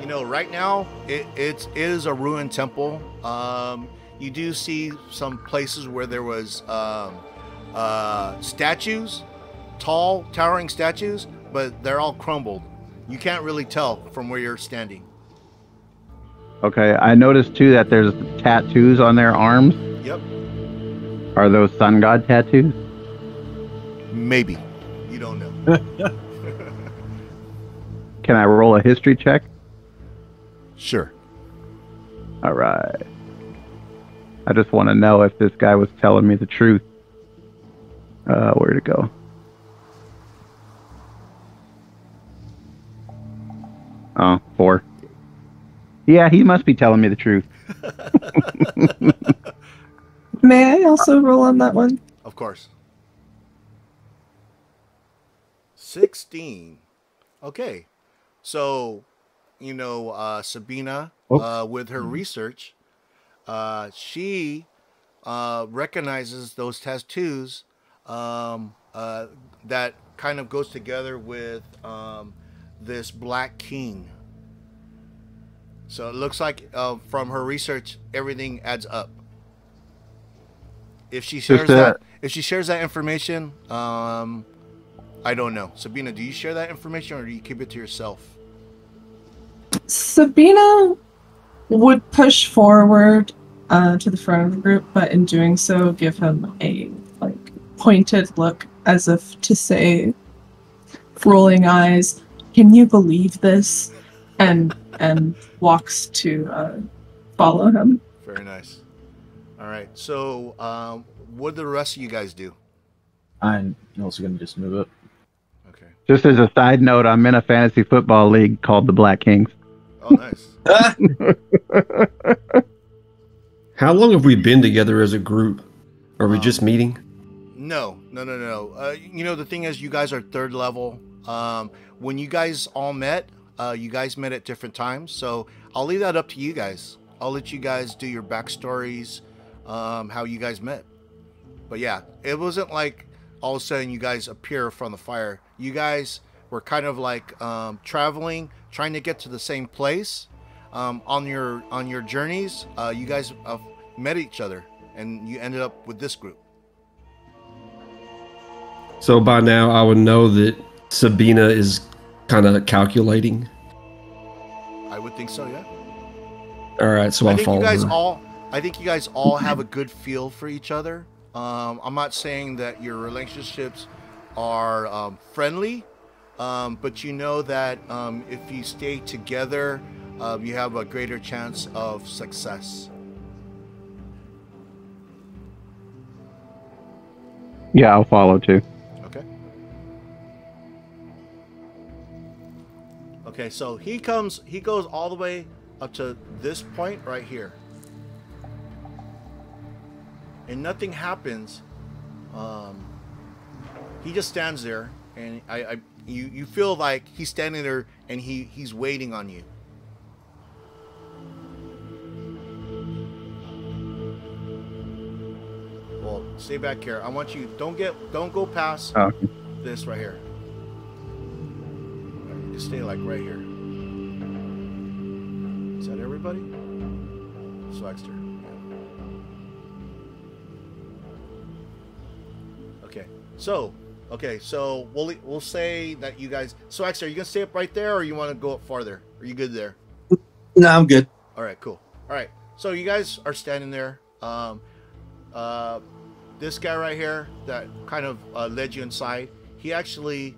A: You know, right now it, it's it is a ruined temple. Um, you do see some places where there was um, uh, statues, tall, towering statues, but they're all crumbled. You can't really tell from where you're standing.
B: Okay, I noticed too that there's tattoos on their arms. Are those sun god tattoos?
A: maybe. You don't know.
B: Can I roll a history check?
A: sure.
B: All right. I just want to know if this guy was telling me the truth. Uh, where to go? Oh, four. Yeah, he must be telling me the truth.
D: May I also roll on that one?
A: Of course. 16. Okay. So, you know, uh, Sabina,
G: Oh.
A: uh, with her research, uh, she uh, recognizes those tattoos um, uh, that kind of goes together with um, this Black King. So it looks like uh, from her research, everything adds up. If she shares
B: uh,
A: that, if she shares that information, um, I don't know. Sabina, do you share that information or do you keep it to yourself?
D: Sabina would push forward uh, to the front of the group, but in doing so, give him a like pointed look, as if to say, rolling eyes, "Can you believe this?" and and walks to uh, follow him.
A: Very nice. All right. So, um, what do the rest of you guys do?
C: I'm also gonna just move up.
A: Okay.
B: Just as a side note, I'm in a fantasy football league called the Black Kings.
A: Oh, nice.
F: How long have we been together as a group? Are we
A: Um,
F: just meeting?
A: No, no, no, no. Uh, you know, the thing is, you guys are third level. Um, when you guys all met, uh, you guys met at different times. So I'll leave that up to you guys. I'll let you guys do your backstories, um, how you guys met. But yeah, it wasn't like all of a sudden you guys appear from the fire. You guys were kind of like um, traveling, trying to get to the same place. Um, on your on your journeys, uh, you guys uh, met each other, and you ended up with this group.
F: So by now, I would know that Sabina is kind of calculating.
A: I would think so, yeah.
F: All right, so
A: I
F: I'll
A: think
F: follow
A: you guys
F: her.
A: all I think you guys all have a good feel for each other. Um, I'm not saying that your relationships are um, friendly, um, but you know that um, if you stay together, um, you have a greater chance of success.
B: Yeah, I'll follow too.
A: Okay. Okay, so he comes, he goes all the way up to this point right here. And nothing happens. Um, he just stands there, and I, I, you, you feel like he's standing there and he, he's waiting on you. Well, stay back here. I want you. Don't get. Don't go past
B: Oh, okay.
A: this right here. Just stay like right here. Is that everybody? Swagster. So, okay. So we'll we'll say that you guys. So, actually, are you gonna stay up right there, or you want to go up farther? Are you good there?
E: No, I'm good.
A: All right, cool. All right, so you guys are standing there. Um, uh, this guy right here that kind of uh, led you inside, he actually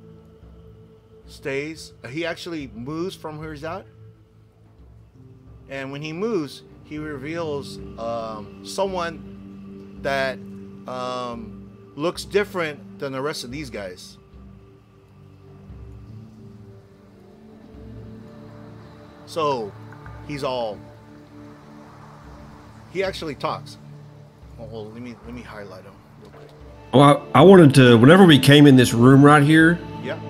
A: stays. He actually moves from where he's at, and when he moves, he reveals um, someone that um, looks different than the rest of these guys. So he's all he actually talks well let me let me highlight him real quick
F: Well, I, I wanted to. Whenever we came in this room right here,
A: yeah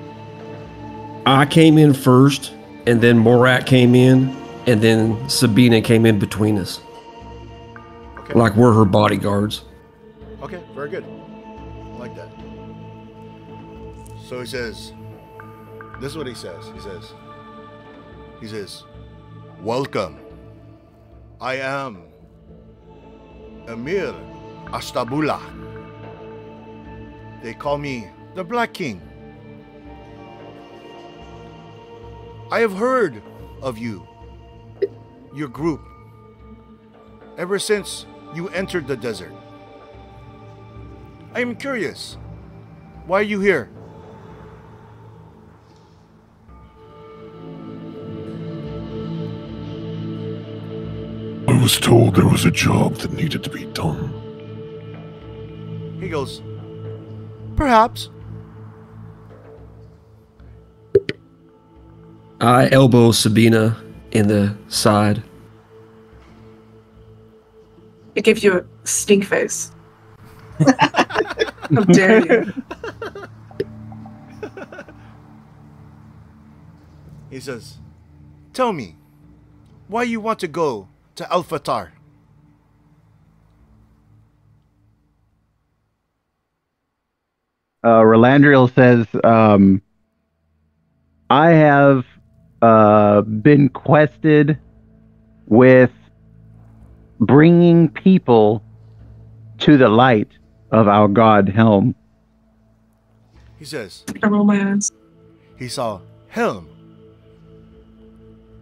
F: I came in first, and then Morat came in, and then Sabina came in between us,
A: okay
F: like we're her bodyguards.
A: okay very good I like that so he says this is what he says he says he says welcome i am emir astabula they call me the black king i have heard of you your group ever since you entered the desert I am curious. Why are you here?
H: Was told there was a job that needed to be done.
A: He goes, Perhaps.
F: I elbow Sabina in the side.
D: It gives you a stink face. How dare you?
A: He says, Tell me, why you want to go to Al' Fatar?
B: uh, Rolandriel says, um, I have uh, been quested with bringing people to the light of our god Helm.
A: He says,
D: I roll my eyes.
A: he saw Helm.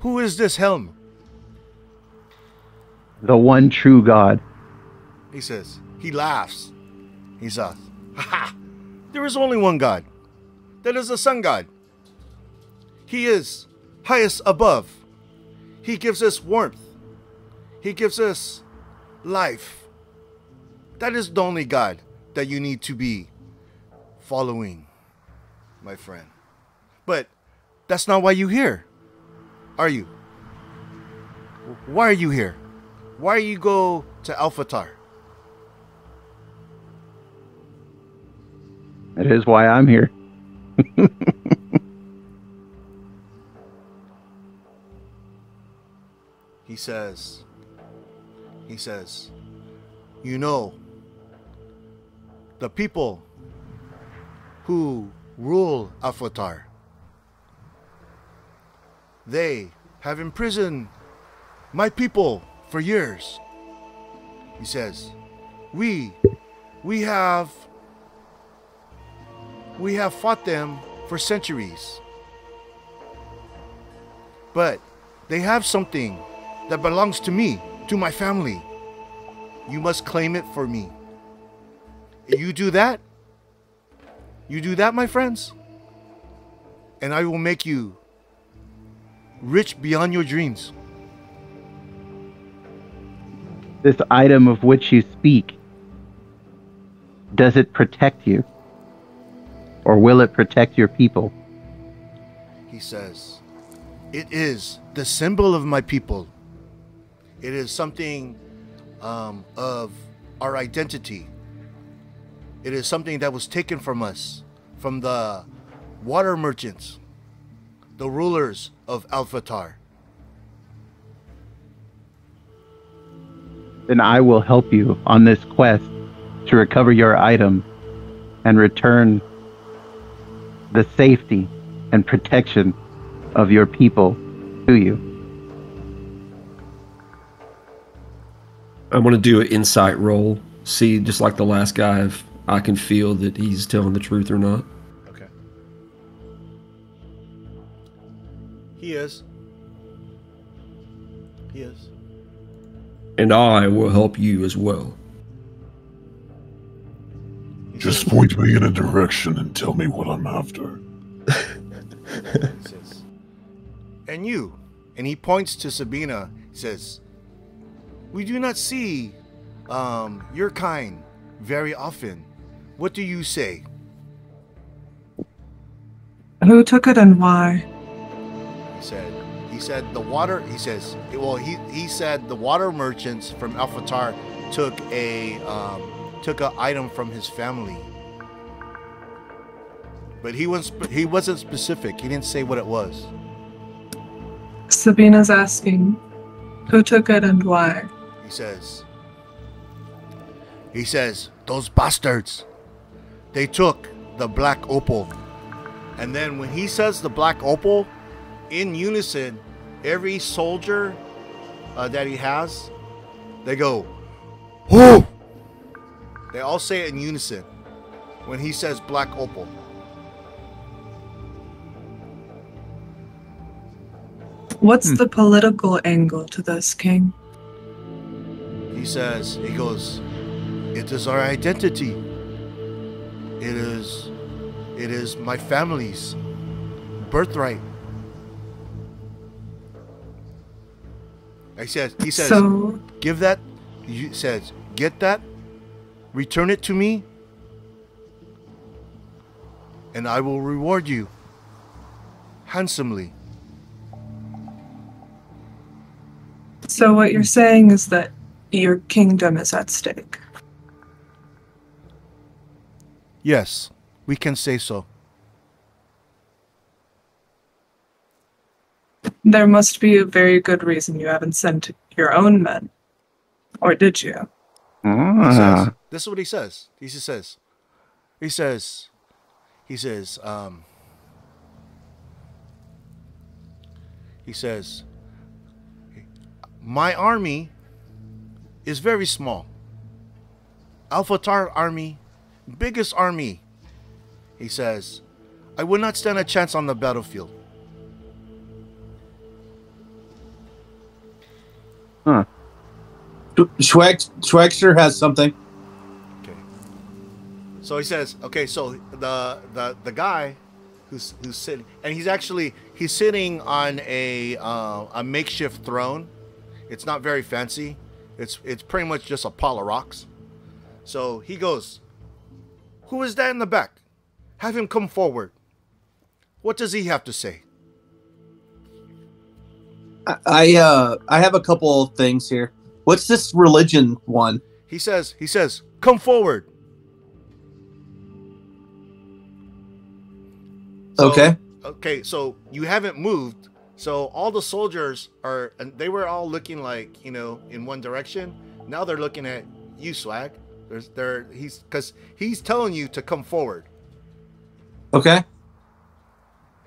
A: Who is this Helm?
B: The one true God.
A: He says, he laughs. He says, ha there is only one God. That is the sun god. He is highest above. He gives us warmth. He gives us life. That is the only God that you need to be following, my friend. But that's not why you're here, are you? Why are you here? Why you go to Al' Fatar?
B: That is why I'm here.
A: He says, he says, you know, the people who rule Al' Fatar, they have imprisoned my people for years. He says, we, we have, we have fought them for centuries. But they have something that belongs to me, to my family. You must claim it for me. You do that, you do that, my friends, and I will make you rich beyond your dreams.
B: This item of which you speak, does it protect you? Or will it protect your people?
A: He says, It is the symbol of my people. It is something um, of our identity. It is something that was taken from us, from the water merchants, the rulers of Al' Fatar.
B: Then I will help you on this quest to recover your item and return the safety and protection of your people to you.
F: I want to do an insight roll. See, just like the last guy, if I can feel that he's telling the truth or not.
A: Okay. He is. He is.
F: And I will help you as well.
H: Just point me in a direction and tell me what I'm after.
A: says, and you, and he points to Sabina. He says, "We do not see um, your kind very often. What do you say?"
D: Who took it and why?
A: He said, "He said the water." He says, "Well, he he said the water merchants from Al' Fatar took a um, took an item from his family." But he was he wasn't specific. He didn't say what it was.
D: Sabina's asking, who took it and why?
A: He says, he says, those bastards, they took the black opal. And then when he says the black opal, in unison, every soldier uh, that he has, they go, whoo! They all say it in unison when he says black opal.
D: What's
B: Hmm.
D: the political angle to this, King?
A: He says, he goes, it is our identity. It is, it is my family's birthright. I says, he says,
D: so,
A: give that, he says, get that, return it to me, and I will reward you handsomely.
D: so what you're saying is that your kingdom is at stake.
A: Yes, we can say so.
D: There must be a very good reason you haven't sent your own men. Or did you?
A: He
B: Ah,
A: says, this is what he says. He just says, he says, he says, um, he says, my army is very small. Al' Fatar army, biggest army. He says, I would not stand a chance on the battlefield.
E: Schwex, Schwexter has something.
A: Okay. So he says, okay, so the the the guy who's who's sitting, and he's actually he's sitting on a uh, a makeshift throne. It's not very fancy. It's it's pretty much just a pile of rocks. So he goes, "Who is that in the back? Have him come forward. What does he have to say?"
E: I, I uh I have a couple of things here. What's this religion one?
A: He says, he says, "Come forward." So-
E: okay.
A: okay, so you haven't moved. So all the soldiers are, and they were all looking like, you know, in one direction. Now they're looking at you, Swag. There's, they're, he's, because he's telling you to come forward.
E: Okay.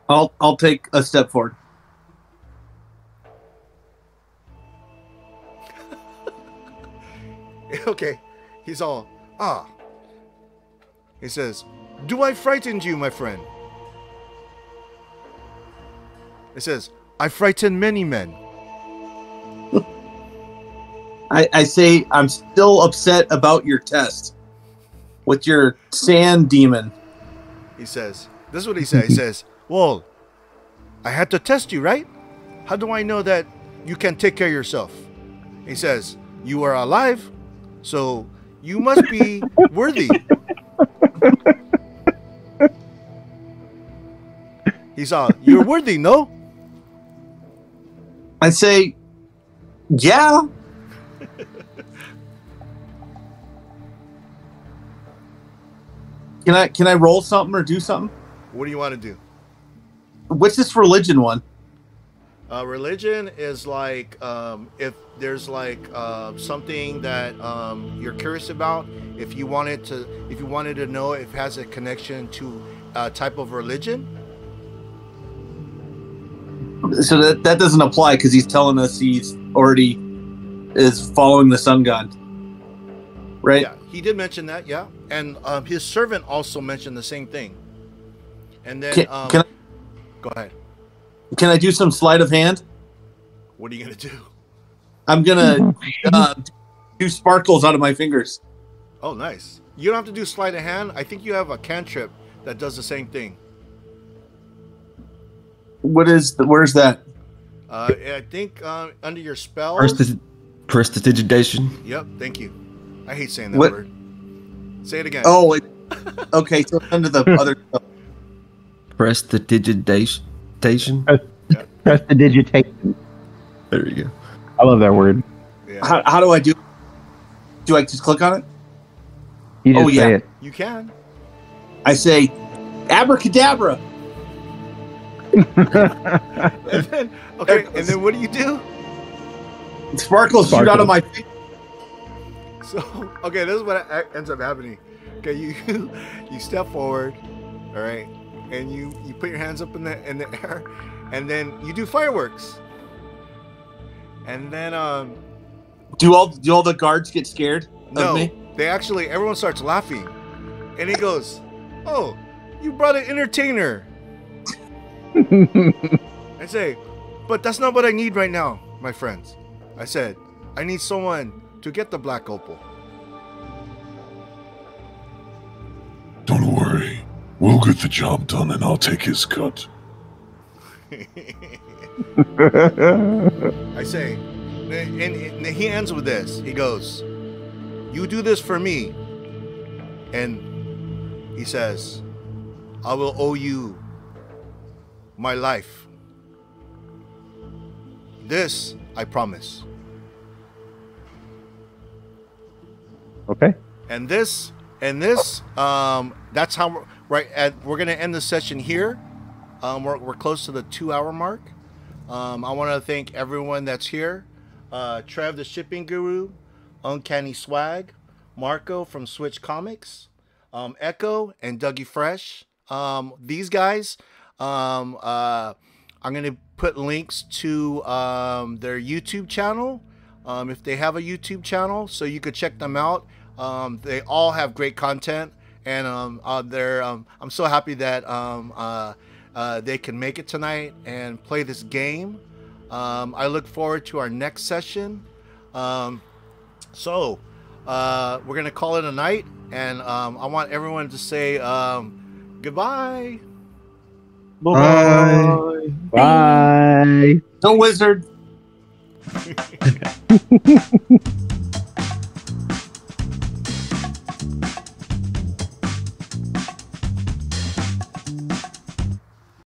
E: I'll I'll take a step forward.
A: okay, he's all, ah. He says, Do I frightened you, my friend? It says, I frighten many men.
E: I, I say I'm still upset about your test with your sand demon.
A: He says, This is what he says. He says, Well, I had to test you, right? How do I know that you can take care of yourself? He says, You are alive, so you must be worthy. He's all, You're worthy, no?
E: I say, yeah. can I can I roll something or do something?
A: What do you want to do?
E: What's this religion one?
A: Uh, religion is like um, if there's like uh, something that um, you're curious about. If you wanted to, if you wanted to know if it has a connection to a type of religion,
E: So that that doesn't apply because he's telling us he's already is following the sun god, right?
A: yeah, he did mention that. Yeah, and um, his servant also mentioned the same thing. And then,
E: Can,
A: um,
E: can I,
A: go ahead.
E: Can I do some sleight of hand?
A: What are you gonna do?
E: I'm gonna uh, do sparkles out of my fingers.
A: Oh, nice. You don't have to do sleight of hand. I think you have a cantrip that does the same thing.
E: What is the, where's that?
A: Uh, I think uh, under your spells.
F: Presti- prestidigitation.
A: Yep, thank you. I hate saying that
E: What-
A: word. Say it again.
E: Oh, it, okay. So under the other.
F: Prestidigitation.
B: Prestidigitation.
F: There you go.
B: I love that word.
A: yeah.
E: How, how do I do? Do I just click on it?
B: You just
E: Oh,
B: say
E: yeah.
B: it.
A: You can.
E: I say, abracadabra.
A: And then, okay, and then what do you do?
E: Sparkles shoot out of my face.
A: So, okay, this is what ends up happening. Okay, you you step forward, all right, and you you put your hands up in the in the air, and then you do fireworks. And then um
E: Do all do all the guards get scared of
A: no,
E: me?
A: they actually everyone starts laughing, and he goes, "Oh, you brought an entertainer." I say, but that's not what I need right now, my friends. I said, I need someone to get the black opal.
H: Don't worry. We'll get the job done and I'll take his cut.
A: I say, and, and he ends with this. He goes, "You do this for me," and he says, "I will owe you my life. This I promise."
B: okay.
A: and this and this um that's how we're right at we're gonna end the session here. Um we're, we're close to the two hour mark. Um i want to thank everyone that's here. Uh trev the shipping guru uncanny swag marco from Swytch Comics um echo and dougie fresh. Um these guys um uh i'm gonna put links to um their youtube channel um, if they have a YouTube channel, so you could check them out. Um, they all have great content, and um, uh, they're. Um, I'm so happy that um, uh, uh, they can make it tonight and play this game. Um, I look forward to our next session. Um, so uh, we're gonna call it a night, and um, I want everyone to say um, goodbye.
G: Bye.
B: Bye.
E: No wizard.